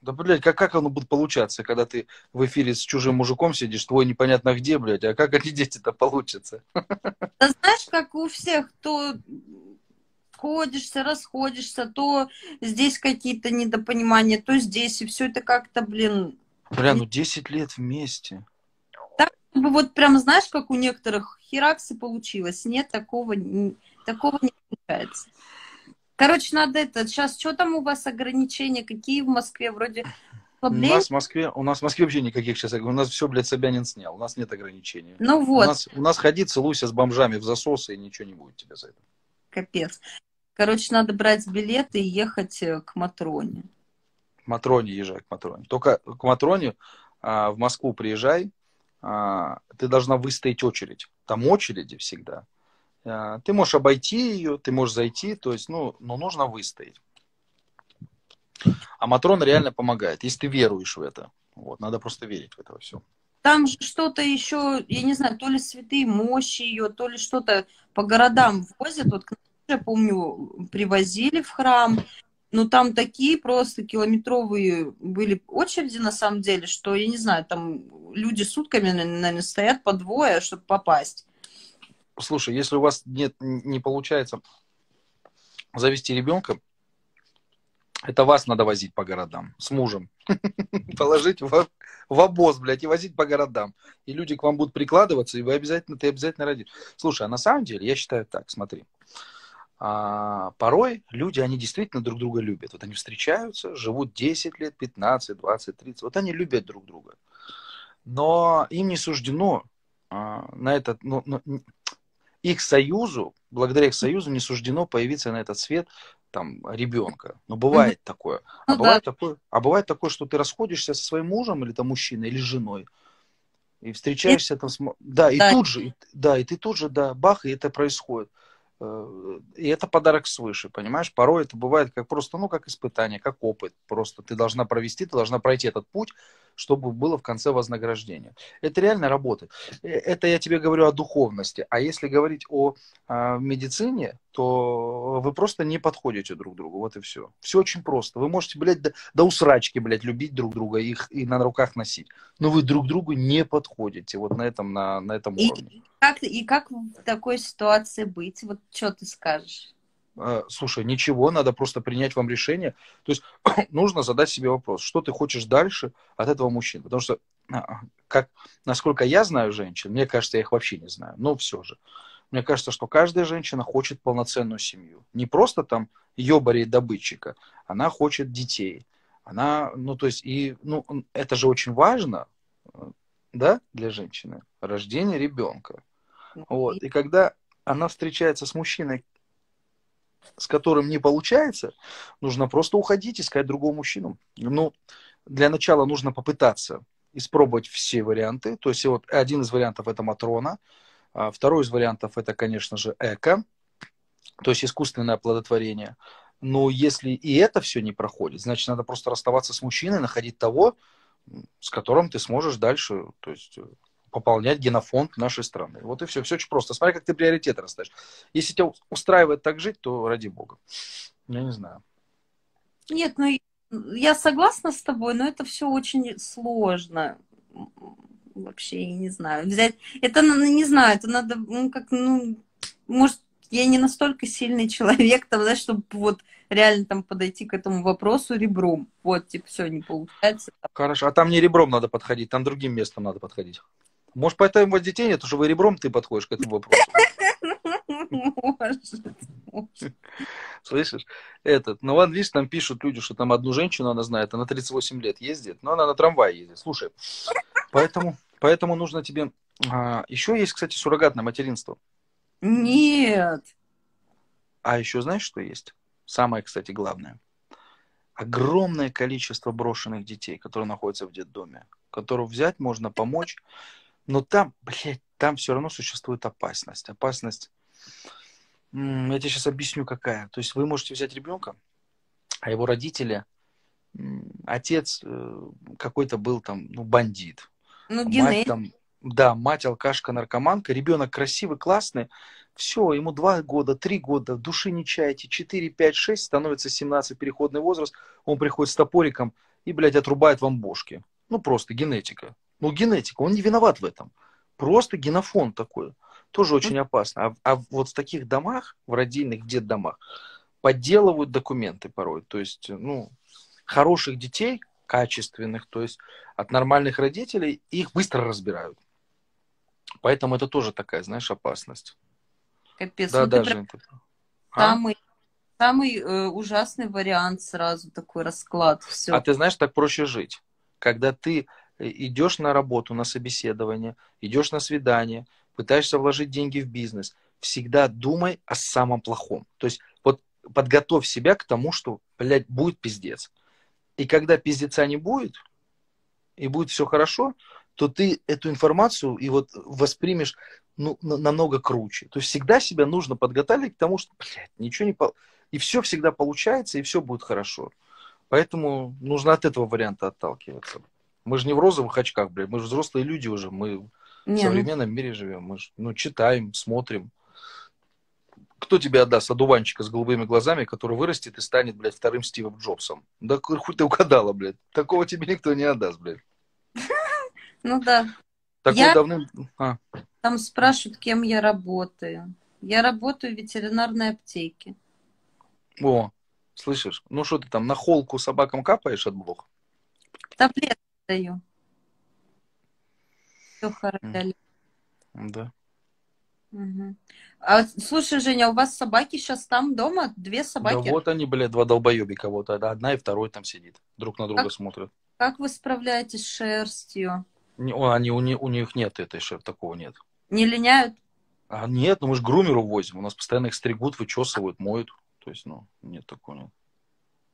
Да, блядь, как, как оно будет получаться, когда ты в эфире с чужим мужиком сидишь, твой непонятно где, блядь, а как они дети-то получатся? *laughs*
Да знаешь, как у всех, то сходишься, расходишься, то здесь какие-то недопонимания, то здесь, и все это как-то, блин,
Бля, ну 10 лет вместе.
бы вот прям знаешь, как у некоторых хераксы получилось. Нет, такого, такого не получается. Короче, надо это, сейчас, что там у вас ограничения, какие в Москве, вроде
У
послабления?
нас в Москве, у нас в Москве вообще никаких сейчас, у нас все, блядь, Собянин снял, у нас нет ограничений.
Ну
У
вот,
нас, у нас ходи, целуйся с бомжами в засосы, и ничего не будет тебе за это.
капец. Короче, надо брать билеты и ехать э, к Матроне.
К Матроне езжай, к Матроне. Только к Матроне а, в Москву приезжай, а, ты должна выстоять очередь. Там очереди всегда. А, ты можешь обойти ее, ты можешь зайти, то есть, ну, но нужно выстоять. А Матрона реально помогает, если ты веруешь в это. Вот, надо просто верить в это все.
Там что-то еще, я не знаю, то ли святые мощи ее, то ли что-то по городам возят. Вот, я помню, привозили в храм. Ну, там такие просто километровые были очереди, на самом деле, что, я не знаю, там люди сутками, наверное, стоят по двое, чтобы попасть.
Слушай, если у вас нет, не получается завести ребенка, это вас надо возить по городам с мужем. *laughs* Положить в, в обоз, блядь, и возить по городам. И люди к вам будут прикладываться, и вы обязательно, ты обязательно родишь. Слушай, а на самом деле, я считаю так, смотри. А, порой люди, они действительно друг друга любят. Вот они встречаются, живут 10 лет, 15, 20, 30. Вот они любят друг друга. Но им не суждено а, на этот, ну, ну, их союзу, благодаря их союзу не суждено появиться на этот свет там ребенка. Но бывает mm-hmm. такое. А,
Ну
бывает такое. а бывает такое, что ты расходишься со своим мужем или там мужчиной, или женой. И встречаешься там с... Да, и
Да.
тут же, и- да, и ты тут же, да, бах, и это происходит. Э, И это подарок свыше, понимаешь? Порой это бывает как просто, ну, как испытание, как опыт. Просто ты должна провести, ты должна пройти этот путь, чтобы было в конце вознаграждение. Это реально работает. Э, Это я тебе говорю о духовности. А если говорить о а, медицине, то вы просто не подходите друг другу. Вот и все. Все очень просто. Вы можете, блядь, до, до усрачки, блядь, любить друг друга, их и на руках носить. Но вы друг другу не подходите. Вот на этом, на, на этом
И
уровне.
как, и как в такой ситуации быть? Вот что ты скажешь?
Э, Слушай, ничего, надо просто принять вам решение. То есть *coughs* нужно задать себе вопрос, что ты хочешь дальше от этого мужчины. Потому что, а, как, насколько я знаю женщин, мне кажется, я их вообще не знаю, но все же. Мне кажется, что каждая женщина хочет полноценную семью. Не просто там ебарей добытчика, она хочет детей. Она, ну, то есть, и, ну, это же очень важно, да, для женщины, рождение ребенка. Вот. И когда она встречается с мужчиной, с которым не получается, нужно просто уходить, искать другого мужчину. Ну, для начала нужно попытаться испробовать все варианты. То есть вот один из вариантов это Матрона, а второй из вариантов это, конечно же, Эко, то есть искусственное оплодотворение. Но если и это все не проходит, значит, надо просто расставаться с мужчиной, находить того, с которым ты сможешь дальше, то есть пополнять генофонд нашей страны. Вот и все. Все очень просто. Смотри, как ты приоритеты расставишь. Если тебя устраивает так жить, то ради бога. Я не знаю.
Нет, ну я согласна с тобой, но это все очень сложно. Вообще, я не знаю. Взять. Это не знаю, это надо, ну, как, ну, может, я не настолько сильный человек, там, знаешь, чтобы вот реально там подойти к этому вопросу ребром. Вот, типа, все не получается.
Хорошо, а там не ребром надо подходить, там другим местом надо подходить. Может, поэтому у вас детей нет, уже вы ребром ты подходишь к этому вопросу. Может, Слышишь? Этот, ну, вон, видишь, там пишут люди, что там одну женщину она знает, она 38 лет ездит, но она на трамвае ездит. Слушай, поэтому, поэтому нужно тебе... А, еще есть, кстати, суррогатное материнство.
Нет.
А еще знаешь, что есть? Самое, кстати, главное. Огромное количество брошенных детей, которые находятся в детдоме, которых взять можно помочь, но там, блядь, там все равно существует опасность. Опасность, я тебе сейчас объясню, какая. То есть вы можете взять ребенка, а его родители, отец э, какой-то был там, ну, бандит.
Ну, мать
там, да, мать алкашка, наркоманка, ребенок красивый, классный, все, ему два года, три года, души не чаете, 4, 5, 6, становится 17, переходный возраст, он приходит с топориком и, блядь, отрубает вам бошки. Ну, просто генетика. Ну, генетика, он не виноват в этом. Просто генофон такой. Тоже очень опасно. А, а вот в таких домах, в родильных детдомах, подделывают документы порой. То есть, ну, хороших детей, качественных, то есть от нормальных родителей, их быстро разбирают. Поэтому это тоже такая, знаешь, опасность.
Капец. Да, ну, да, Жень, ты... А? Самый, самый э, ужасный вариант сразу такой расклад. Все.
А ты знаешь, так проще жить. Когда ты идешь на работу, на собеседование, идешь на свидание, пытаешься вложить деньги в бизнес, всегда думай о самом плохом. То есть вот подготовь себя к тому, что, блядь, будет пиздец. И когда пиздеца не будет, и будет все хорошо, то ты эту информацию и вот воспримешь ну, намного круче. То есть всегда себя нужно подготовить к тому, что, блядь, ничего не... По... И все всегда получается, и все будет хорошо. Поэтому нужно от этого варианта отталкиваться. Мы же не в розовых очках, блядь, мы же взрослые люди уже, мы не, в ну современном ну... мире живем, мы же, ну, читаем, смотрим. Кто тебе отдаст одуванчика с голубыми глазами, который вырастет и станет, блядь, вторым Стивом Джобсом? Да хоть ты угадала, блядь. Такого тебе никто не отдаст, блядь. *laughs*
Ну да.
Такой я... давным...
А. Там спрашивают, кем я работаю. Я работаю в ветеринарной аптеке.
О, слышишь? Ну что ты там, на холку собакам капаешь от блох?
Таблетки даю. Все хорошо.
Да.
Угу. А, слушай, Женя, у вас собаки сейчас там дома? Две собаки?
Да вот они, блядь, два долбоеби кого-то. Одна и второй там сидит. Друг на друга как, смотрят.
Как вы справляетесь с шерстью?
Не, они, у, у них нет этой шерсти, такого нет.
Не линяют?
А нет, ну мы же грумеру возим. У нас постоянно их стригут, вычесывают, моют. То есть, ну, нет такого нет.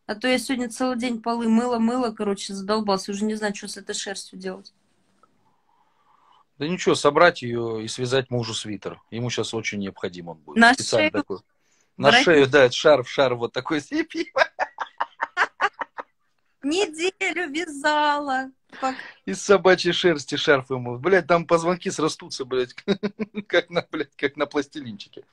А то я сегодня целый день полы мыла, мыла, короче, задолбался. Уже не знаю, что с этой шерстью делать.
Да ничего, собрать ее и связать мужу свитер. Ему сейчас очень необходим он будет.
На шею? Такой.
На Брать... шею, да, шарф, шарф вот такой *laughs*
Неделю вязала.
Из собачьей шерсти шарф ему. Блять, там позвонки срастутся, блядь, *laughs* как на, блядь, как на пластилинчике.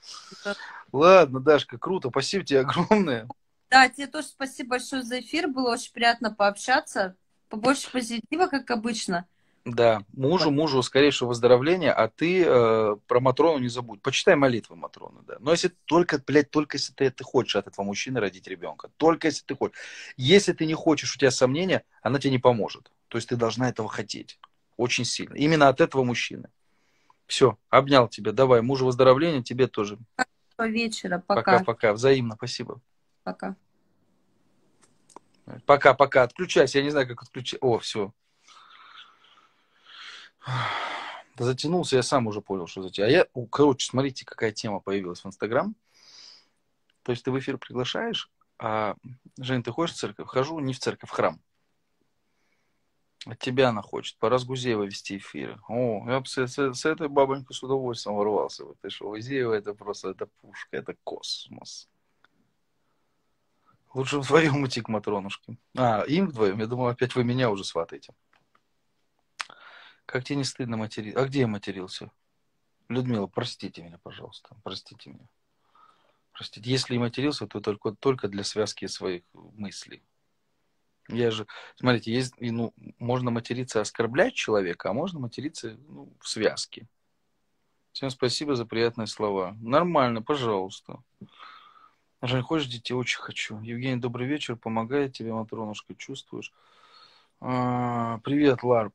Ладно, Дашка, круто. Спасибо тебе огромное.
Да, тебе тоже спасибо большое за эфир. Было очень приятно пообщаться. Побольше позитива, как обычно.
Да, мужу, мужу скорейшего выздоровления, а ты э, про Матрону не забудь. Почитай молитвы Матроны, да. Но если только, блядь, только если ты, ты хочешь от этого мужчины родить ребенка. Только если ты хочешь. Если ты не хочешь, у тебя сомнения, она тебе не поможет. То есть ты должна этого хотеть. Очень сильно. Именно от этого мужчины. Все, обнял тебя. Давай, мужу выздоровления, тебе тоже.
По вечера, пока.
Пока-пока, взаимно, спасибо.
Пока.
Пока-пока, отключайся, я не знаю, как отключать. О, все. Затянулся, я сам уже понял, что затянул. А я, короче, смотрите, какая тема появилась в Инстаграм. То есть ты в эфир приглашаешь, а, Жень, ты ходишь в церковь? Хожу не в церковь, в храм. От тебя она хочет. Пора с Гузеева вести эфиры. О, я бы с, с, с этой бабонькой с удовольствием ворвался. Ты что, Гузеева это просто, это пушка, это космос. Лучше вдвоем идти к Матронушке. А, им вдвоем? Я думал, опять вы меня уже сватаете. Как тебе не стыдно материться? А где я матерился? Людмила, простите меня, пожалуйста. Простите меня. Простите. Если и матерился, то только, только для связки своих мыслей. Я же, смотрите, есть, ну, можно материться, оскорблять человека, а можно материться ну, в связке. Всем спасибо за приятные слова. Нормально, пожалуйста. Жень, хочешь детей? Очень хочу. Евгений, добрый вечер. Помогает тебе, Матронушка, чувствуешь? А, привет, Лар.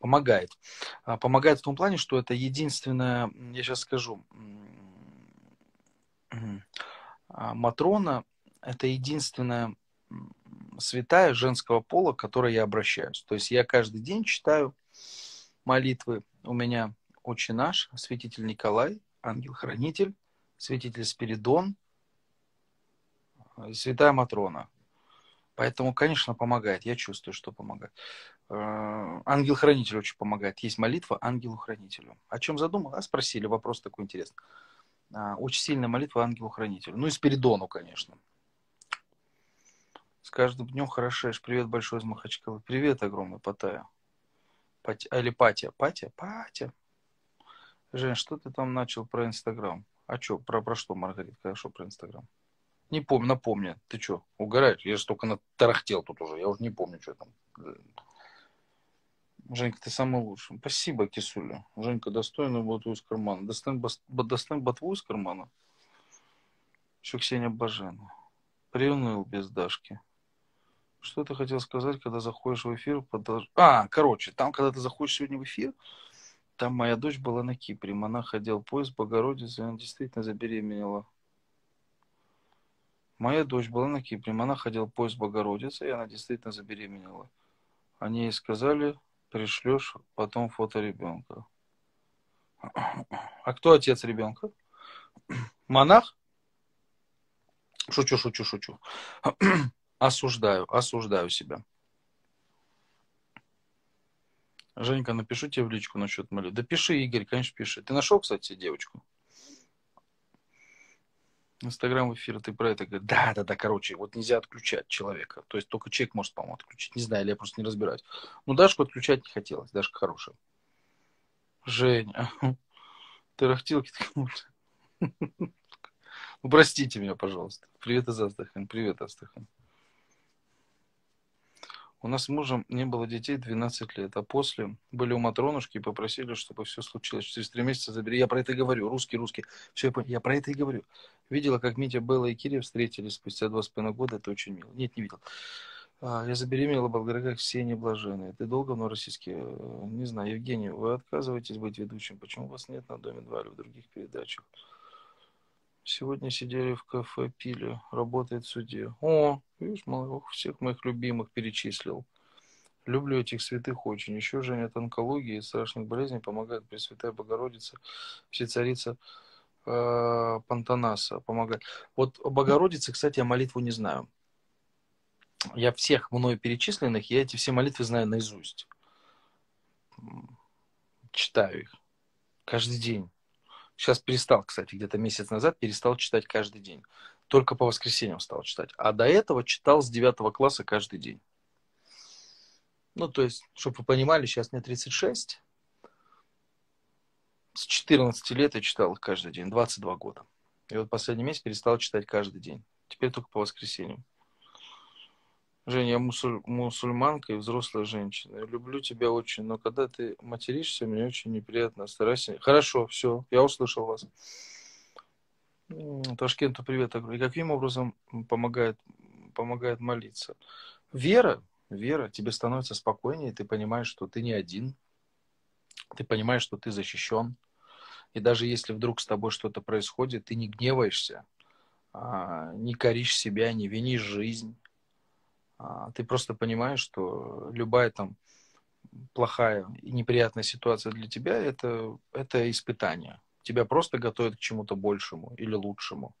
Помогает. А, помогает в том плане, что это единственное, я сейчас скажу, Матрона – это единственная святая женского пола, к которой я обращаюсь. То есть я каждый день читаю молитвы. У меня Отче наш, святитель Николай, ангел-хранитель, святитель Спиридон, святая Матрона. Поэтому, конечно, помогает. Я чувствую, что помогает. Э, ангел-хранитель очень помогает. Есть молитва ангелу-хранителю. О чем задумал? А спросили. Вопрос такой интересный. А, очень сильная молитва ангелу-хранителю. Ну и Спиридону, конечно. С каждым днем хорошеешь. Привет большой из Махачкалы. Привет огромный, Патая. Патя, или Патя. Патя? Патя. Жень, что ты там начал про Инстаграм? А что, про, про что, Маргарита? Хорошо, про Инстаграм. Не помню, напомни. Ты что, угораешь? Я же только натарахтел тут уже. Я уже не помню, что там. Женька, ты самый лучший. Спасибо, Кисуля. Женька, достойную ботву из кармана. Достань, достань ботву из кармана. Еще Ксения Бажена. Приуныл без Дашки. Что ты хотел сказать, когда заходишь в эфир? Подолж... А, короче, там, когда ты заходишь сегодня в эфир, там моя дочь была на Кипре. Монах ходил поезд Богородицы, и она действительно забеременела. Моя дочь была на Кипре. Монах ходил поезд Богородицы, и она действительно забеременела. Они ей сказали, пришлешь потом фото ребенка. А кто отец ребенка? Монах? Шучу, шучу, шучу. Осуждаю, осуждаю себя. Женька, напишу тебе в личку насчет молитвы. Да пиши, Игорь, конечно, пиши. Ты нашел, кстати, девочку? Инстаграм эфира, ты про это говоришь. Да, да, да, короче, вот нельзя отключать человека. То есть только человек может, по-моему, отключить. Не знаю, или я просто не разбираюсь. Ну, Дашку отключать не хотелось. Дашка хорошая. Женя, *laughs* ты рахтилки *laughs* Ну, простите меня, пожалуйста. Привет из Астрахани. Привет, Астрахань. У нас с мужем не было детей 12 лет, а после были у Матронушки и попросили, чтобы все случилось. Через три месяца забери. Я про это и говорю. Русский, русский. Все, я, я про это и говорю. Видела, как Митя, Белла и Кирия встретились спустя два с половиной года. Это очень мило. Нет, не видел. А, я забеременела благодаря Ксении Блаженной. Ты долго в Новороссийске? Не знаю. Евгений, вы отказываетесь быть ведущим. Почему вас нет на Доме 2 или в других передачах? Сегодня сидели в кафе, пили. Работает судья. О, видишь, всех моих любимых перечислил. Люблю этих святых очень. Еще Женя от онкологии и страшных болезней помогает Пресвятая Богородица, Всецарица э, Пантанаса помогает. Вот о Богородице, кстати, я молитву не знаю. Я всех мною перечисленных, я эти все молитвы знаю наизусть. Читаю их каждый день. Сейчас перестал, кстати, где-то месяц назад перестал читать каждый день. Только по воскресеньям стал читать. А до этого читал с 9 класса каждый день. Ну, то есть, чтобы вы понимали, сейчас мне 36. С 14 лет я читал каждый день, 22 года. И вот последний месяц перестал читать каждый день. Теперь только по воскресеньям. Женя, я мусуль, мусульманка и взрослая женщина. Я люблю тебя очень, но когда ты материшься, мне очень неприятно. Старайся. Хорошо, все, я услышал вас. Ташкенту привет. И каким образом помогает, помогает молиться? Вера, вера, тебе становится спокойнее, ты понимаешь, что ты не один, ты понимаешь, что ты защищен. И даже если вдруг с тобой что-то происходит, ты не гневаешься, а, не коришь себя, не винишь жизнь ты просто понимаешь, что любая там плохая и неприятная ситуация для тебя, это, это испытание. Тебя просто готовят к чему-то большему или лучшему.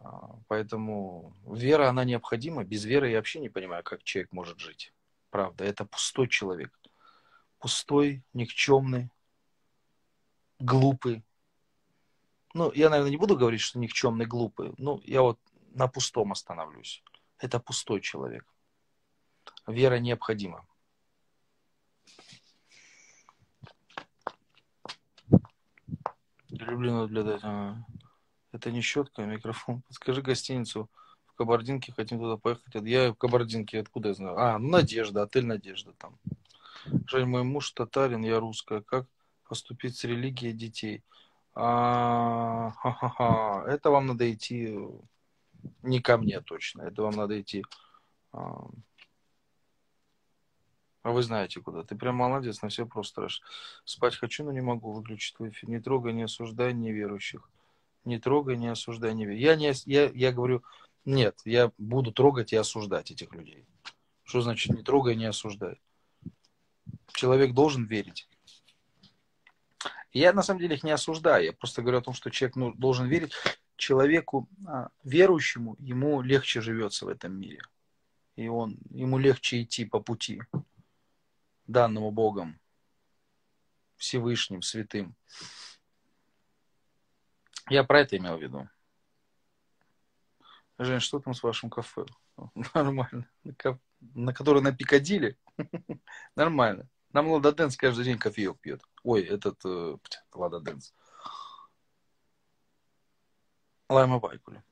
А, поэтому вера, она необходима. Без веры я вообще не понимаю, как человек может жить. Правда, это пустой человек. Пустой, никчемный, глупый. Ну, я, наверное, не буду говорить, что никчемный, глупый. Ну, я вот на пустом остановлюсь. Это пустой человек. Вера необходима. Люблю наблюдать. Ага. Это не щетка, а микрофон. Подскажи гостиницу в Кабардинке, хотим туда поехать. Я в Кабардинке, откуда я знаю? А, ну, Надежда, отель Надежда там. Жаль, мой муж татарин, я русская. Как поступить с религией детей? А, ха-ха-ха. Это вам надо идти не ко мне точно. Это вам надо идти. А, а вы знаете куда. Ты прям молодец, на все просто Спать хочу, но не могу выключить твой эфир. Не трогай, не осуждай неверующих не трогай, не осуждай, не верь. Я, не, я, я говорю, нет, я буду трогать и осуждать этих людей. Что значит не трогай, не осуждай? Человек должен верить. Я на самом деле их не осуждаю, я просто говорю о том, что человек ну, должен верить. Человеку а, верующему, ему легче живется в этом мире. И он, ему легче идти по пути, данному Богом, Всевышним, Святым. Я про это имел в виду. Жень, что там с вашим кафе? *laughs* Нормально. На который на Пикадилли? *laughs* Нормально. Нам Лада Дэнс каждый день кофеек пьет. Ой, этот э, Лада Дэнс. Лайма Вайкуле.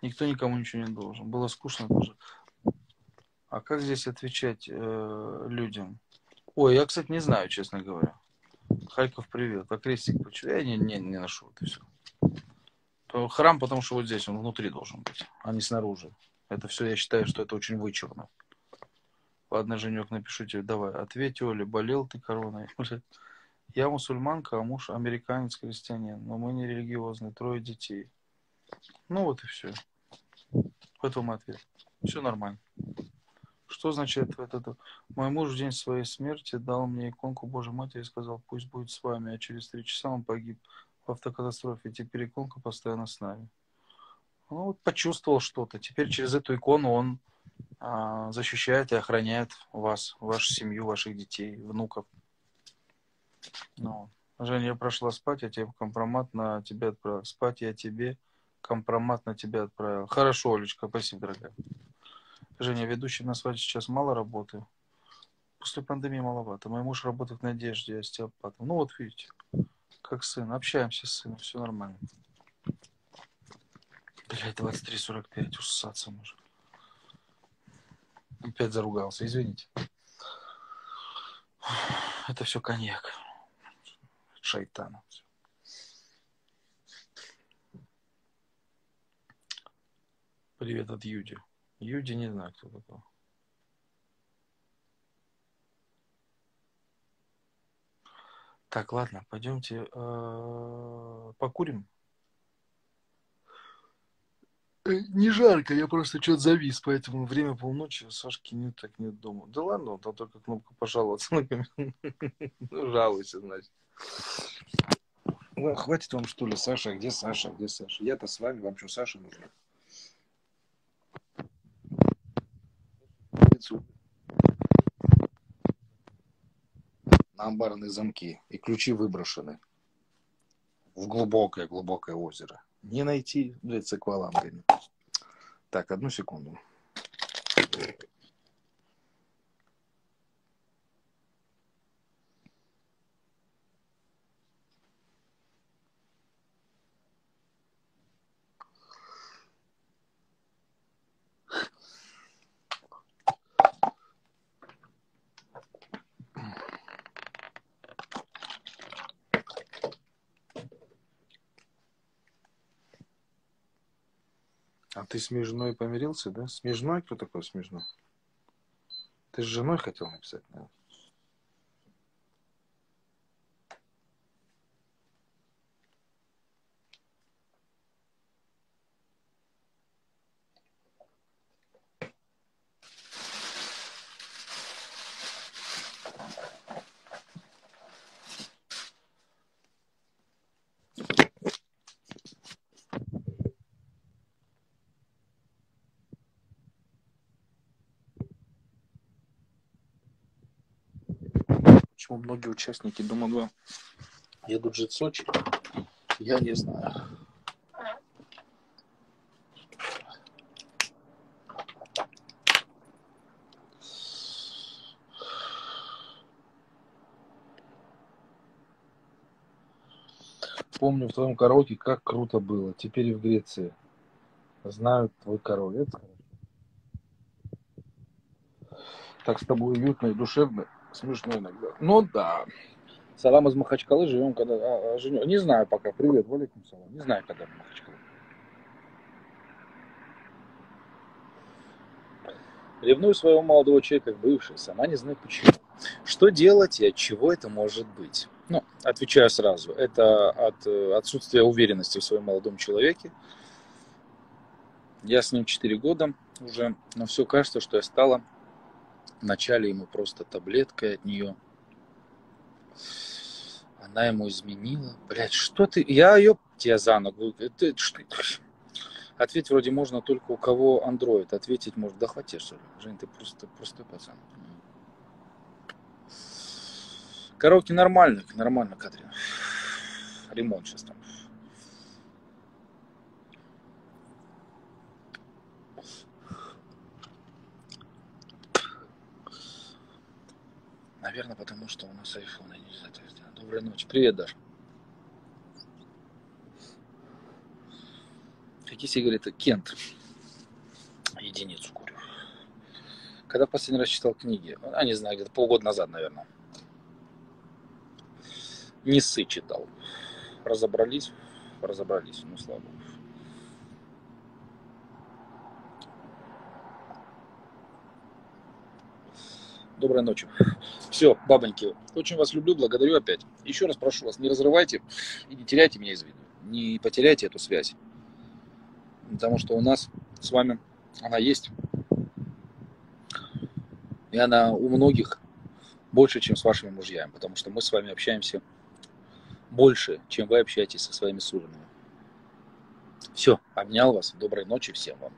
Никто никому ничего не должен. Было скучно тоже. А как здесь отвечать э, людям? Ой, я, кстати, не знаю, честно говоря. Харьков, привет. А крестик почему? Я не, не, не ношу это все. То храм, потому что вот здесь он внутри должен быть, а не снаружи. Это все, я считаю, что это очень вычурно. Ладно, Женек, напишу тебе, давай, ответь, Оля, болел ты короной? Я мусульманка, а муж американец, крестьянин, но мы не религиозные, трое детей. Ну вот и все. Поэтому ответ. Все нормально. Что означает это? Мой муж в день своей смерти дал мне иконку Божьей Матери и сказал, пусть будет с вами, а через три часа он погиб в автокатастрофе. Теперь иконка постоянно с нами. Ну вот почувствовал что-то. Теперь через эту икону он а, защищает и охраняет вас, вашу семью, ваших детей, внуков. Ну, Женя, я прошла спать, я тебе компромат на тебя отправил. Спать я тебе компромат на тебя отправил. Хорошо, Олечка, спасибо, дорогая. Женя, ведущий на свадьбе сейчас мало работы. После пандемии маловато. Мой муж работает в Надежде, остеопатом. Ну вот видите, как сын. Общаемся с сыном, все нормально. Блядь, 23.45, усаться может. Опять заругался, извините. Это все коньяк. Шайтана. Привет от Юди. Юди не знаю, кто такой. Так, ладно, пойдемте э, покурим. Э, не жарко, я просто что-то завис, поэтому время полночи, Сашки нет, так нет дома. Да ладно, там только кнопка пожаловаться *laughs* на Ну, жалуйся, значит. Хватит вам, что ли, Саша? Где Саша? Где Саша? Я-то с вами, вам что, Саша нужна? на амбарные замки, и ключи выброшены в глубокое-глубокое озеро. Не найти, блядь, с аквалангами. Так, одну секунду. Ты с Межной помирился, да? С Межной? Кто такой Смежной? Ты с женой хотел написать, наверное? но многие участники Дома 2 едут жить в Сочи. Я не знаю. Помню в твоем караоке, как круто было. Теперь и в Греции. Знают твой король. Так с тобой уютно и душевно. Смешно иногда. Ну да. Салам из Махачкалы живем, когда а, а. Не знаю пока. Привет, валикум салам. Не знаю, когда в Махачкале. Ревную своего молодого человека, бывший, сама не знаю почему. Что делать и от чего это может быть? Ну, отвечаю сразу. Это от э, отсутствия уверенности в своем молодом человеке. Я с ним 4 года уже, но все кажется, что я стала вначале ему просто таблеткой от нее. Она ему изменила. Блять, что ты... Я ее тебя за ногу. Ты, что... Ответить вроде можно только у кого Android. Ответить может, да хватит, что ли. Жень, ты просто простой пацан. Караоке нормально, нормально, Катрин. Ремонт сейчас там. Наверное, потому что у нас iPhone нельзя так сделать. Доброй ночи. Привет, Даша. Какие сигареты? Кент. Единицу курю. Когда в последний раз читал книги? А, не знаю, где-то полгода назад, наверное. Несы читал. Разобрались, разобрались, ну слава богу. Доброй ночи. Все, бабоньки, очень вас люблю, благодарю опять. Еще раз прошу вас, не разрывайте и не теряйте меня из виду. Не потеряйте эту связь. Потому что у нас с вами она есть. И она у многих больше, чем с вашими мужьями. Потому что мы с вами общаемся больше, чем вы общаетесь со своими суженными. Все, обнял вас. Доброй ночи всем вам.